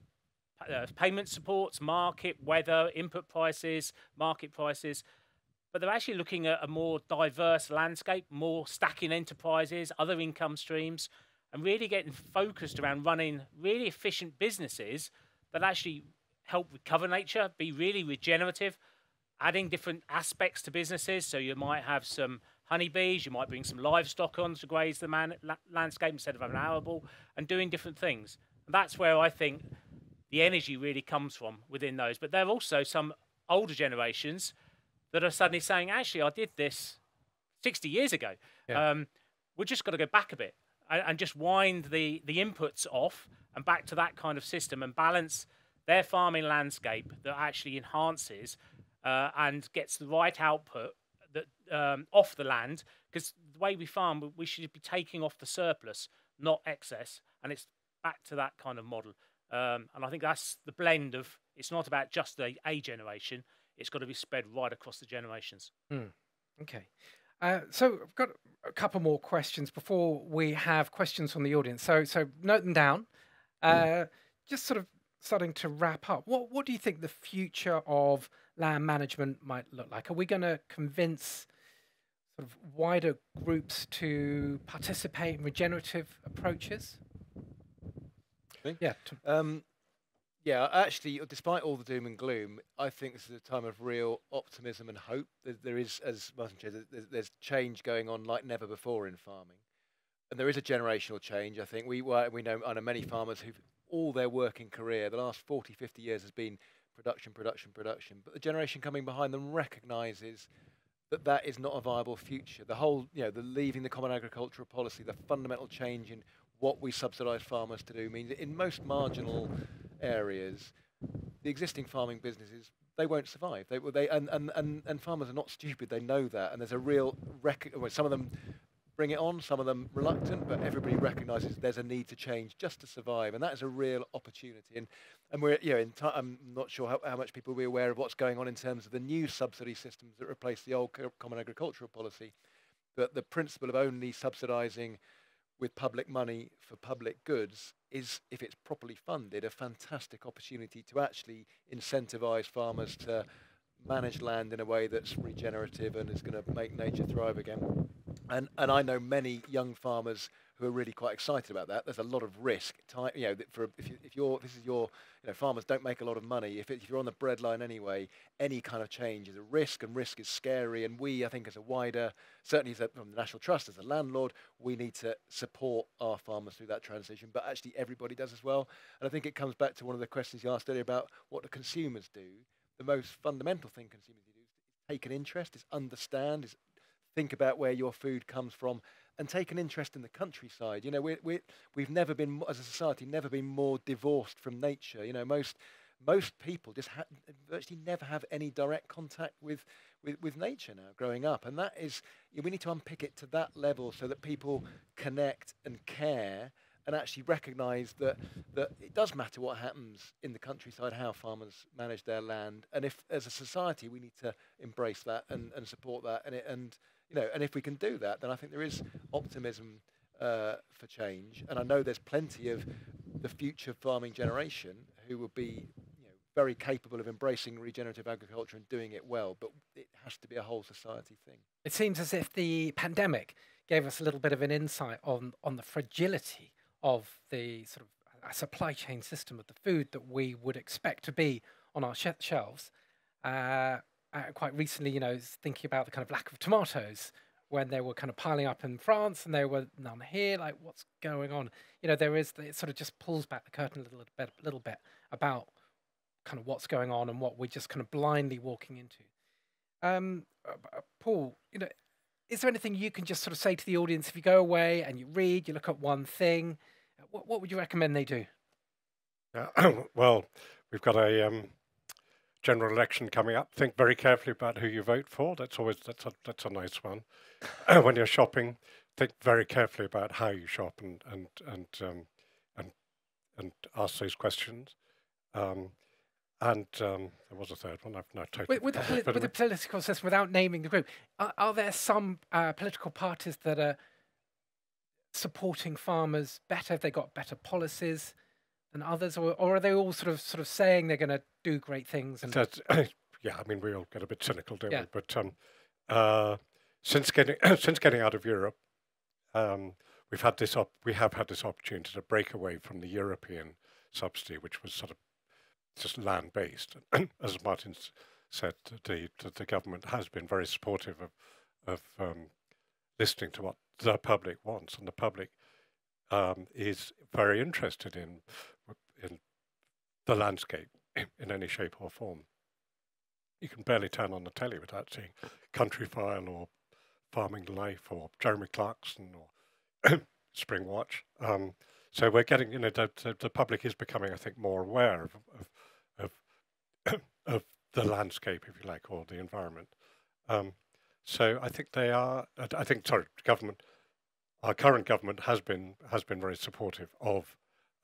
uh, payment supports, market, weather, input prices, market prices. But they're actually looking at a more diverse landscape, more stacking enterprises, other income streams, and really getting focused around running really efficient businesses that actually help recover nature, be really regenerative, adding different aspects to businesses. So you might have some honeybees, you might bring some livestock on to graze the man- la- landscape instead of having an arable, and doing different things. And that's where I think the energy really comes from within those. But there are also some older generations that are suddenly saying, actually, I did this 60 years ago. Yeah. Um, we're just got to go back a bit and, and just wind the, the inputs off and back to that kind of system and balance their farming landscape that actually enhances uh, and gets the right output that um, off the land. Because the way we farm, we- should be taking off the surplus, not excess, and it's back to that kind of model. Um, and I think that's the blend of. It's not about just the a generation. It's got to be spread right across the generations. Okay. Uh, so I've got a couple more questions before we have questions from the audience. So so note them down. Uh, just sort of starting to wrap up. What what do you think the future of land management might look like? Are we going to convince sort of wider groups to participate in regenerative approaches? Me? Yeah. Um, yeah, actually, despite all the doom and gloom, I think this is a time of real optimism and hope. There, there is, as Martin said, there's, there's, change going on like never before in farming, and there is a generational change. I think we we know I know many farmers who've all their working career, the last 40, 50 years, has been production, production, production. But the generation coming behind them recognises that that is not a viable future. The whole, you know, the leaving the common agricultural policy, the fundamental change in what we subsidise farmers to do means that in most marginal areas, the existing farming businesses they won't survive. They, they and, and, and, and farmers are not stupid. They know that, and there's a real rec- well, some of them bring it on, some of them reluctant, but everybody recognises there's a need to change just to survive, and that is a real opportunity. And and we're you know in t- I'm not sure how, how much people will be aware of what's going on in terms of the new subsidy systems that replace the old co- common agricultural policy, but the principle of only subsidising with public money for public goods is, if it's properly funded, a fantastic opportunity to actually incentivise farmers to manage land in a way that's regenerative and is going to make nature thrive again. And and I know many young farmers who are really quite excited about that. There's a lot of risk. Time, you know, for if, you, if you're this is your, you know, farmers don't make a lot of money. If, it, if you're on the breadline anyway, any kind of change is a risk, and risk is scary. And we, I think, as a wider, certainly as a, from the National Trust as a landlord, we need to support our farmers through that transition. But actually, everybody does as well. And I think it comes back to one of the questions you asked earlier about what do consumers do. The most fundamental thing consumers do is take an interest, is understand, is think about where your food comes from and take an interest in the countryside. You know, we we we've never been, as a society, never been more divorced from nature. You know, most most people just virtually never have any direct contact with, with, with nature now growing up. And that is, we need to unpick it to that level so that people connect and care and actually recognise that, that it does matter what happens in the countryside, how farmers manage their land. And if, as a society, we need to embrace that and, and support that. And, it, and you know, and if we can do that, then I think there is optimism uh, for change. And I know there's plenty of the future farming generation who will be you know, very capable of embracing regenerative agriculture and doing it well. But it has to be a whole society thing. It seems as if the pandemic gave us a little bit of an insight on on the fragility of the sort of supply chain system of the food that we would expect to be on our sh- shelves. Uh, uh, quite recently, you know, thinking about the kind of lack of tomatoes when they were kind of piling up in France and there were none here. Like, what's going on? You know, there is. It sort of just pulls back the curtain a little bit, a little bit about kind of what's going on and what we're just kind of blindly walking into. Um, uh, uh, Paul, you know, is there anything you can just sort of say to the audience if you go away and you read, you look at one thing, uh, what, what would you recommend they do? Yeah, [clears throat] well, we've got a um, general election coming up, think very carefully about who you vote for. That's always that's a that's a nice one. [coughs] when you're shopping, think very carefully about how you shop and and and um, and and ask those questions. Um, and um, there was a third one. I've now totally. With, with, with the, political system, without naming the group, are, are there some uh, political parties that are supporting farmers better? Have they got better policies? Than others, or, or are they all sort of sort of saying they're going to do great things? And [coughs] yeah, I mean we all get a bit cynical, don't yeah. we? But um, uh, since getting [coughs] since getting out of Europe, um, we've had this op- we have had this opportunity to break away from the European subsidy, which was sort of just land based. [coughs] As Martin said, the, the, government has been very supportive of of um, listening to what the public wants, and the public um, is very interested in in the landscape in any shape or form. You can barely turn on the telly without seeing Countryfile or Farming Life or Jeremy Clarkson or [coughs] Spring Watch. Um, so we're getting, you know, the, the, public is becoming, I think, more aware of of, of, [coughs] of the landscape, if you like, or the environment. Um, so I think they are. I think sorry, government. Our current government has been has been very supportive of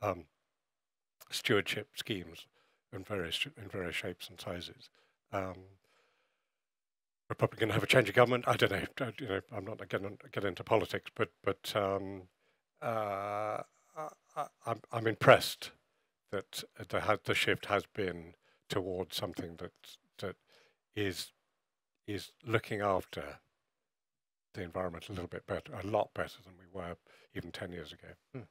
um, stewardship schemes in various in various shapes and sizes. Um, Republican have a change of government. I don't know. You know, I'm not getting get into politics, but but um, uh, I, I'm I'm impressed that the the shift has been towards something that that is is looking after the environment a little bit better, a lot better than we were even ten years ago. Hmm.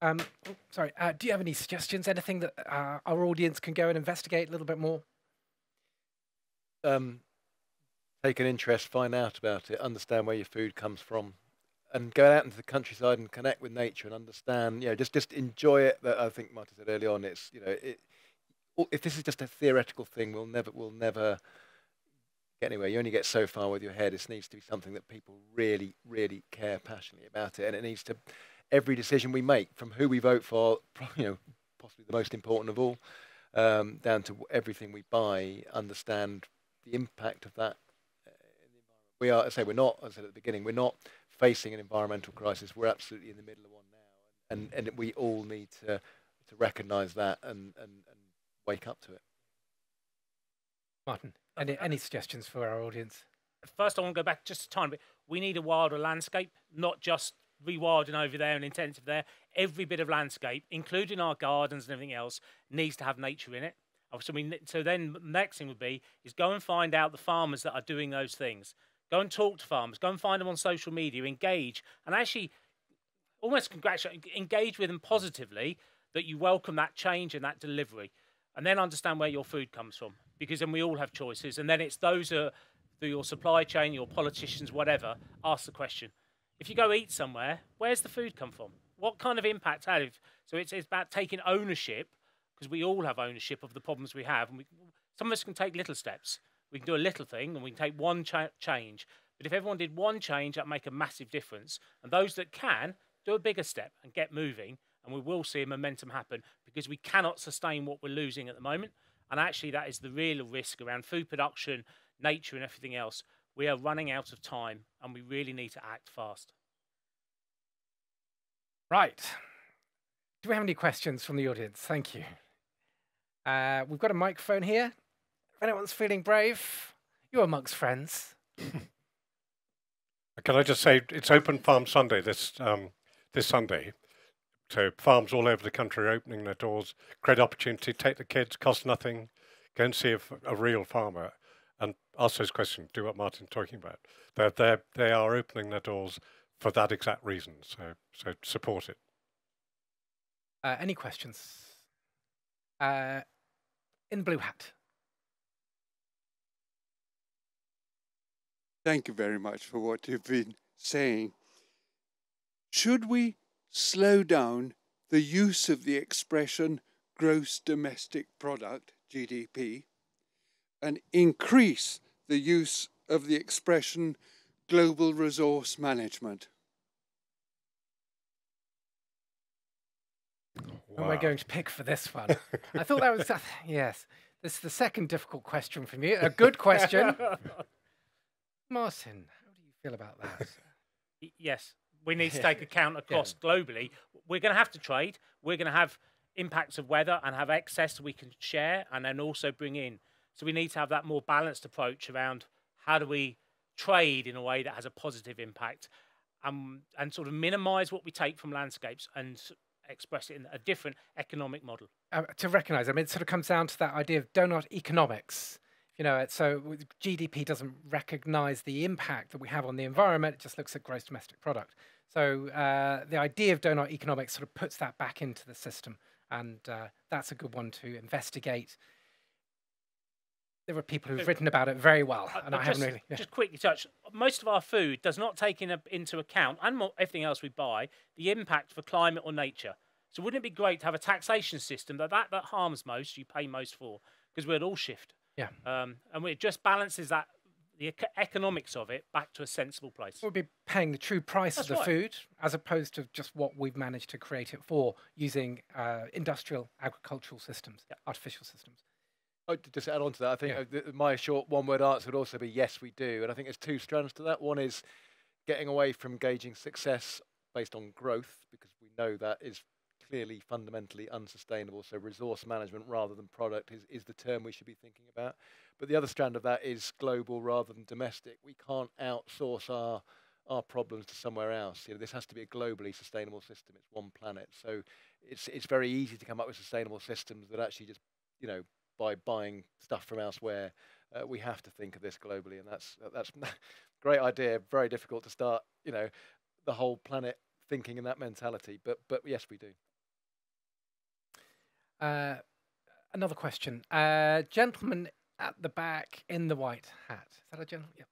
Um, oh, sorry, uh, do you have any suggestions? Anything that uh, our audience can go and investigate a little bit more? Um, take an interest, find out about it, understand where your food comes from, and go out into the countryside and connect with nature and understand. You know, just just enjoy it. That I think Martin said early on. It's you know, it, if this is just a theoretical thing, we'll never we'll never get anywhere. You only get so far with your head. This needs to be something that people really, really care passionately about it, and it needs to every decision we make, from who we vote for, [laughs] you know, possibly the most important of all, um, down to everything we buy, understand the impact of that. Uh, we are, I say, we're not, as I said at the beginning, we're not facing an environmental crisis. We're absolutely in the middle of one now, and and, and we all need to to recognise that and, and and wake up to it. Martin, any any suggestions for our audience? First, I want to go back just a tiny bit. We need a wilder landscape, not just rewilding over there and intensive there. Every bit of landscape, including our gardens and everything else, needs to have nature in it. So, we, so then the next thing would be is go and find out the farmers that are doing those things. Go and talk to farmers. Go and find them on social media. Engage and actually almost congratulate, engage with them positively that you welcome that change and that delivery, and then understand where your food comes from. Because then we all have choices, and then it's those are through your supply chain, your politicians, whatever. Ask the question if you go eat somewhere, where's the food come from? What kind of impact have? So it's, it's about taking ownership because we all have ownership of the problems we have, and we, some of us can take little steps. We can do a little thing, and we can take one cha- change. But if everyone did one change, that'd make a massive difference. And those that can do a bigger step and get moving, and we will see a momentum happen because we cannot sustain what we're losing at the moment. And actually, that is the real risk around food production, nature, and everything else. We are running out of time and we really need to act fast. Right. Do we have any questions from the audience? Thank you. Uh, we've got a microphone here. If anyone's feeling brave, you're amongst friends. [laughs] Can I just say it's Open Farm Sunday this um, this Sunday. So farms all over the country are opening their doors. Great opportunity. Take the kids, cost nothing. Go and see a, a real farmer and ask those questions, do what Martin's talking about. They're, they're, they are opening their doors for that exact reason. So, so support it. Uh, any questions? Uh, in blue hat. Thank you very much for what you've been saying. Should we slow down the use of the expression gross domestic product, GDP, and increase the use of the expression global resource management. Wow. am I going to pick for this one? I thought that was, [laughs] uh, yes, this is the second difficult question from you. A good question. [laughs] Martin, how do you feel about that? Yes, we need to [laughs] take account of cost yeah. globally. We're going to have to trade. We're going to have impacts of weather and have excess we can share and then also bring in. So we need to have that more balanced approach around how do we trade in a way that has a positive impact um, and sort of minimize what we take from landscapes and express it in a different economic model. Uh, to recognize, I mean, it sort of comes down to that idea of donut economics. You know, so GDP doesn't recognize the impact that we have on the environment, it just looks at gross domestic product. So uh, the idea of donut economics sort of puts that back into the system. And uh, that's a good one to investigate there are people who've written about it very well, uh, and I haven't really. Yeah. Just quickly touch. Most of our food does not take in a, into account, and more, everything else we buy, the impact for climate or nature. So wouldn't it be great to have a taxation system that that, that harms most, you pay most for, because we'd all shift. Yeah. Um, and it just balances that the economics of it back to a sensible place. We'll be paying the true price That's of the right. food as opposed to just what we've managed to create it for using uh, industrial agricultural systems, artificial systems. Oh, just add on to that, I think yeah. uh, my short one-word answer would also be yes, we do, and I think there's two strands to that. One is getting away from gauging success based on growth, because we know that is clearly fundamentally unsustainable. So resource management rather than product is, is the term we should be thinking about. But the other strand of that is global rather than domestic. We can't outsource our our problems to somewhere else. You know, this has to be a globally sustainable system. It's one planet, so it's it's very easy to come up with sustainable systems that actually just you know by buying stuff from elsewhere. Uh, we have to think of this globally, and that's that's [laughs] great idea. Very difficult to start. You know, the whole planet thinking in that mentality. But but yes, we do. Uh, another question, uh, gentleman at the back in the white hat. Is that a gentleman? Yeah.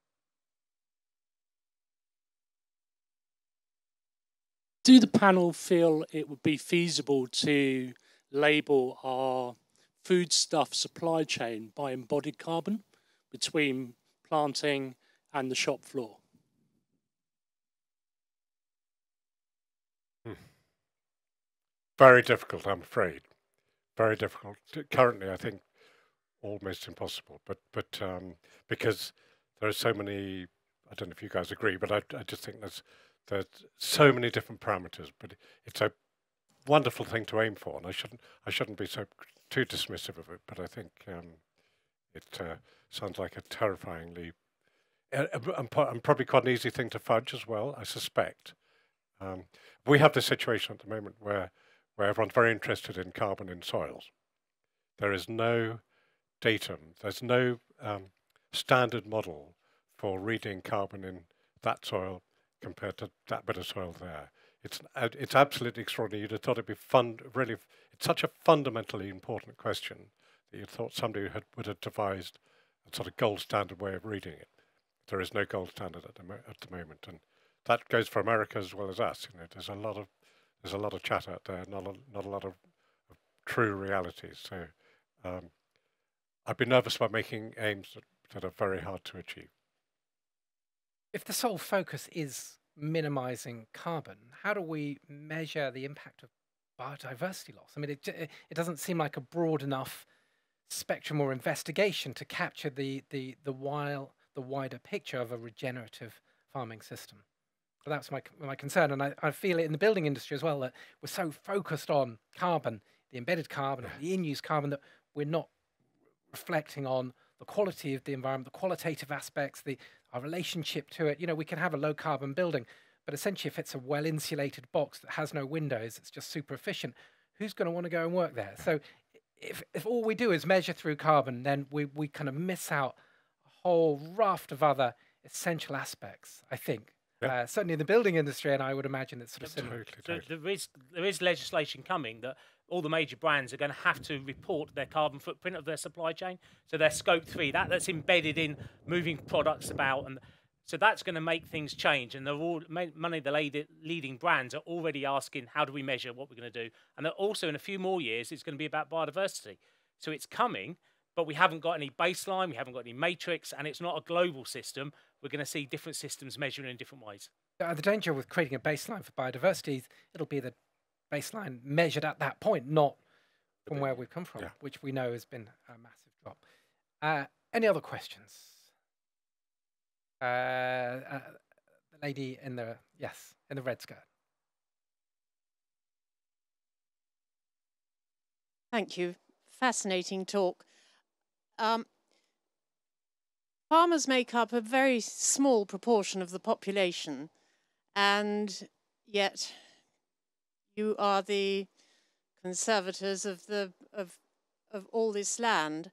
Do the panel feel it would be feasible to label our foodstuff supply chain by embodied carbon between planting and the shop floor? Hmm. Very difficult, I'm afraid. Very difficult. Currently, I think almost impossible. But but um, because there are so many, I don't know if you guys agree, but I, I just think there's there's so many different parameters. But it's a wonderful thing to aim for, and I shouldn't I shouldn't be so too dismissive of it. But I think um, it uh, sounds like a terrifyingly and, and, probably quite an easy thing to fudge as well. I suspect. Um, we have this situation at the moment where where everyone's very interested in carbon in soils. There is no datum. There's no um, standard model for reading carbon in that soil compared to that bit of soil there. It's it's absolutely extraordinary. You'd have thought it'd be fun. Really, it's such a fundamentally important question that you thought somebody had, would have devised a sort of gold standard way of reading it. There is no gold standard at the at the moment, and that goes for America as well as us. You know, there's a lot of there's a lot of chat out there, not a, not a lot of, of true realities. So um, I'd be nervous about making aims that, that are very hard to achieve. If the sole focus is minimizing carbon, how do we measure the impact of biodiversity loss? I mean, it, it doesn't seem like a broad enough spectrum or investigation to capture the, the, the, while, the wider picture of a regenerative farming system. But that's my, my concern. And I, I feel it in the building industry as well that we're so focused on carbon, the embedded carbon, the in use carbon, that we're not reflecting on the quality of the environment, the qualitative aspects, the our relationship to it. You know, we can have a low carbon building, but essentially, if it's a well insulated box that has no windows, it's just super efficient. Who's going to want to go and work there? So, if if all we do is measure through carbon, then we we kind of miss out a whole raft of other essential aspects. I think. Yeah. Uh, certainly in the building industry, and I would imagine it's sort of similar. Totally, totally. So there is there is legislation coming that all the major brands are going to have to report their carbon footprint of their supply chain. So their scope three, that, that's embedded in moving products about. And so that's going to make things change. And they're all, many of the leading brands are already asking, how do we measure what we're going to do? And also in a few more years, it's going to be about biodiversity. So it's coming, but we haven't got any baseline, we haven't got any matrix, and it's not a global system. We're going to see different systems measuring in different ways. Uh, the danger with creating a baseline for biodiversity is it'll be the baseline measured at that point, not from where we've come from, yeah. which we know has been a massive drop. Uh, any other questions? Uh, uh, the lady in the yes, in the red skirt. Thank you. Fascinating talk. Um, farmers make up a very small proportion of the population, and yet you are the conservators of the of of all this land.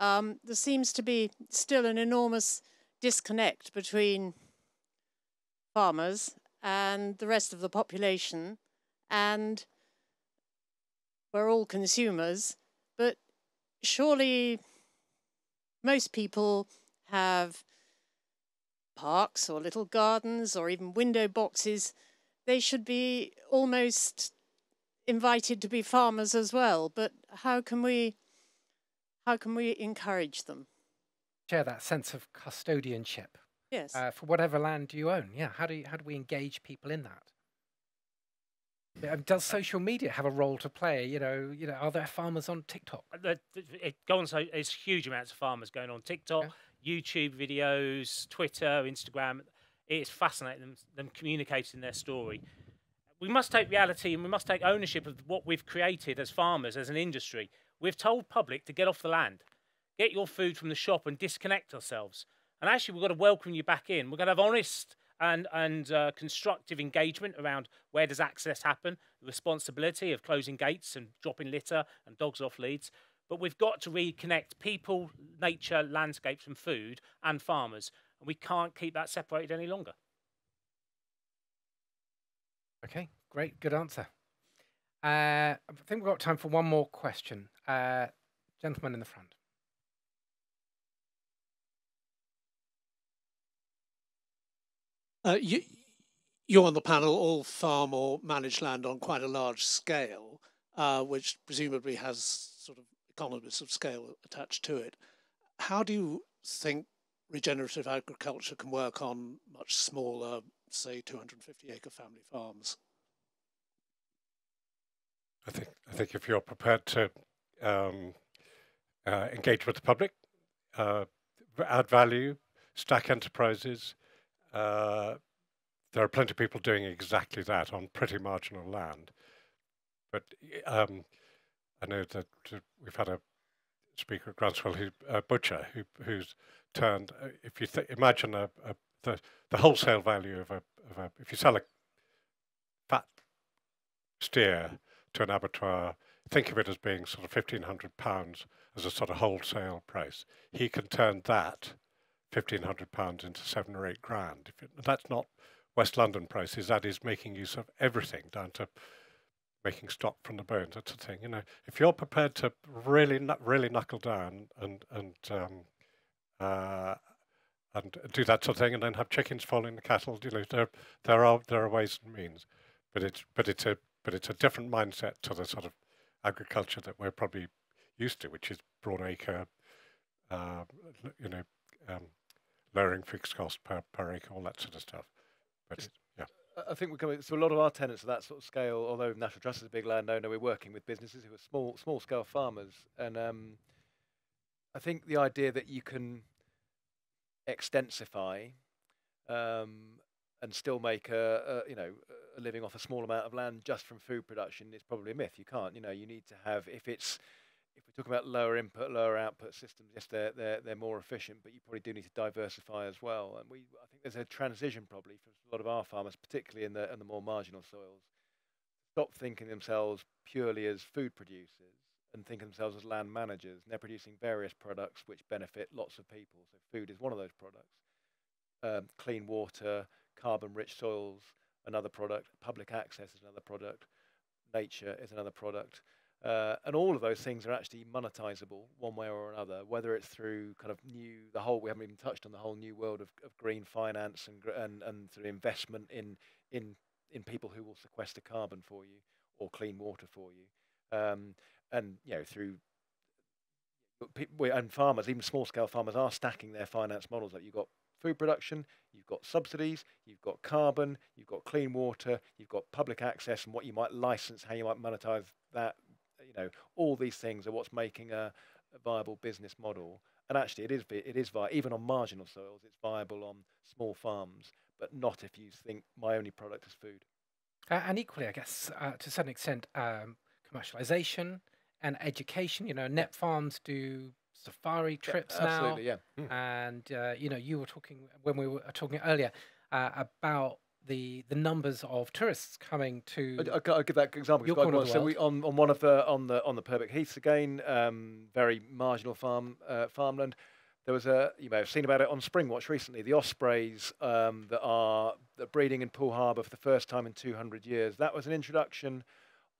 Um, there seems to be still an enormous disconnect between farmers and the rest of the population, and we're all consumers. But surely most people have parks or little gardens or even window boxes they should be almost invited to be farmers as well. But how can we how can we encourage them? Share that sense of custodianship. Yes. Uh, for whatever land you own. Yeah. How do you, how do we engage people in that? Does social media have a role to play? You know, you know, are there farmers on TikTok? Uh, it, go on, so there's huge amounts of farmers going on TikTok, yeah. YouTube videos, Twitter, Instagram it's fascinating them, them communicating their story. We must take reality and we must take ownership of what we've created as farmers, as an industry. We've told public to get off the land. Get your food from the shop and disconnect ourselves. And actually, we've got to welcome you back in. We're going to have honest and and uh, constructive engagement around where does access happen, the responsibility of closing gates and dropping litter and dogs off leads. But we've got to reconnect people, nature, landscapes, and food and farmers, and we can't keep that separated any longer. Okay, great, good answer. Uh, I think we've got time for one more question. Uh, gentleman in the front. Uh, you, you on the panel all farm or managed land on quite a large scale, uh, which presumably has sort of economies of scale attached to it. How do you think regenerative agriculture can work on much smaller, say, 250 acre family farms? I think I think if you're prepared to um, uh, engage with the public, uh, add value, stack enterprises, uh, there are plenty of people doing exactly that on pretty marginal land. But um, I know that we've had a speaker at Groundswell, who, a butcher, who, who's turned. Uh, if you imagine a, a, the the wholesale value of a, of a if you sell a fat steer to an abattoir, think of it as being sort of fifteen hundred pounds as a sort of wholesale price. He can turn that fifteen hundred pounds into seven or eight grand. It, that's not West London prices. That is making use of everything down to making stock from the bones. That's the thing. You know, if you're prepared to really, really knuckle down and and um, uh, and do that sort of thing, and then have chickens following the cattle, you know, there there are there are ways and means, but it's but it's a but it's a different mindset to the sort of agriculture that we're probably used to, which is broad acre, uh, you know, um, lowering fixed cost per, per acre, all that sort of stuff. But it, yeah. I think we're coming. So a lot of our tenants are that sort of scale, although National Trust is a big landowner, we're working with businesses who are small, small scale farmers, and um, I think the idea that you can extensify um, and still make a, a, you know a living off a small amount of land just from food production is probably a myth. You can't. You know, you need to have if it's if we talk about lower input, lower output systems, yes, they're, they're, they're more efficient, but you probably do need to diversify as well. And we, I think there's a transition probably for a lot of our farmers, particularly in the, in the more marginal soils, stop thinking themselves purely as food producers and think of themselves as land managers. And they're producing various products which benefit lots of people. So food is one of those products. Um, clean water, carbon-rich soils, another product. Public access is another product. Nature is another product. Uh, and all of those things are actually monetizable one way or another, whether it's through kind of new, the whole, we haven't even touched on the whole new world of, of green finance and, and, and of investment in, in, in people who will sequester carbon for you or clean water for you. Um, and, you know, through, and farmers, even small scale farmers are stacking their finance models up. You've got food production, you've got subsidies, you've got carbon, you've got clean water, you've got public access and what you might license, how you might monetize that you know, all these things are what's making a, a viable business model. And actually, it is it is vi- even on marginal soils, it's viable on small farms, but not if you think my only product is food. Uh, and equally, I guess, uh, to a certain extent, um, commercialization and education. You know, Knepp farms do safari trips yeah, now. Absolutely, yeah. Mm. And uh, you know, you were talking when we were talking earlier uh, about the the numbers of tourists coming to. I, will give that example. Your corner of the so we on, on one of the on the on the Purbeck Heaths again, um, very marginal farm uh, farmland. There was a you may have seen about it on Springwatch recently. The ospreys um, that are that breeding in Poole Harbour for the first time in 200 years. That was an introduction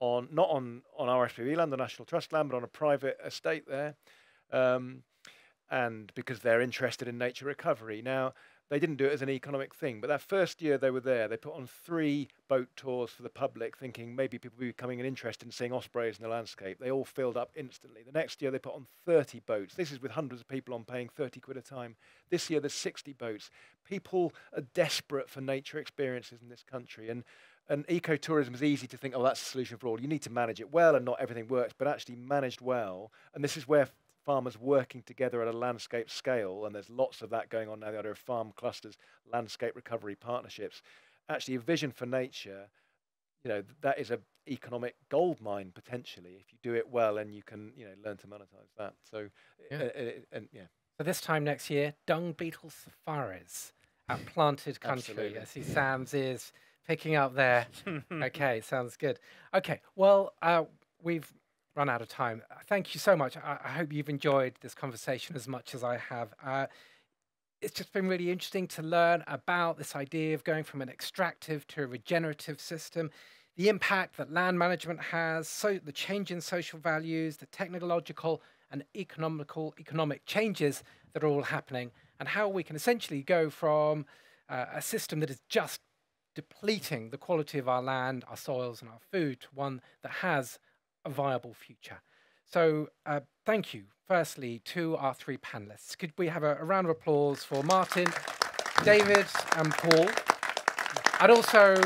on not on on RSPB land, the National Trust land, but on a private estate there, um, and because they're interested in nature recovery now they didn't do it as an economic thing. But that first year they were there, they put on three boat tours for the public, thinking maybe people would be coming becoming interested in seeing ospreys in the landscape. They all filled up instantly. The next year they put on 30 boats. This is with hundreds of people on paying 30 quid a time. This year there's 60 boats. People are desperate for nature experiences in this country. And and ecotourism is easy to think, oh, that's the solution for all. You need to manage it well, and not everything works, but actually managed well. And this is where farmers working together at a landscape scale, and there's lots of that going on now, the idea of farm clusters, landscape recovery partnerships, actually a vision for nature you know, that is an economic gold mine potentially if you do it well and you can, you know, learn to monetize that. So, Yeah. uh, uh, and yeah, So this time next year, dung beetle safaris at Planted Country. Absolutely. I see Sam's ears picking up there. [laughs] okay, sounds good. Okay, well, uh, we've run out of time. Uh, Thank you so much. I, I hope you've enjoyed this conversation as much as I have. Uh, it's just been really interesting to learn about this idea of going from an extractive to a regenerative system, the impact that land management has, so the change in social values, the technological and economical economic changes that are all happening, and how we can essentially go from uh, a system that is just depleting the quality of our land, our soils, and our food to one that has a viable future. So, uh, thank you, firstly, to our three panelists. Could we have a, a round of applause for Martin, David, and Paul? I'd also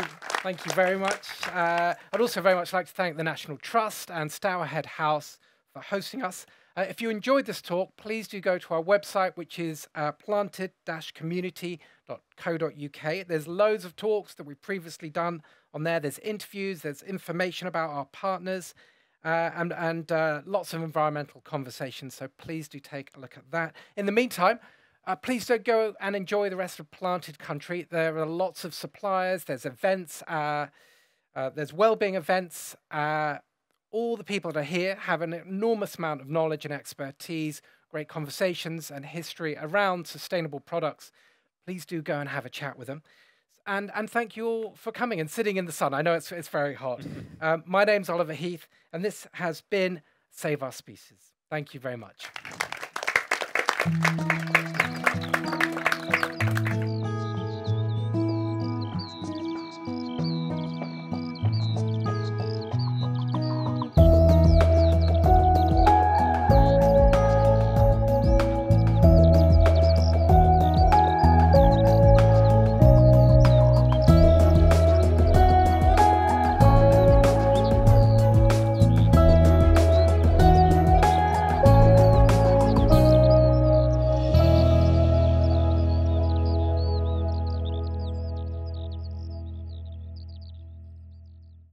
thank you very much. Uh, I'd also very much like to thank the National Trust and Stourhead House for hosting us. Uh, if you enjoyed this talk, please do go to our website, which is uh, planted-community.co.uk. There's loads of talks that we've previously done on there. There's interviews, there's information about our partners, uh, and, and uh, lots of environmental conversations. So please do take a look at that. In the meantime, uh, please do go and enjoy the rest of Planted Country. There are lots of suppliers, there's events, uh, uh, there's well-being events. Uh, all the people that are here have an enormous amount of knowledge and expertise, great conversations and history around sustainable products. Please do go and have a chat with them. And, and thank you all for coming and sitting in the sun. I know it's, it's very hot. [laughs] um, my name's Oliver Heath, and this has been Save Our Species. Thank you very much.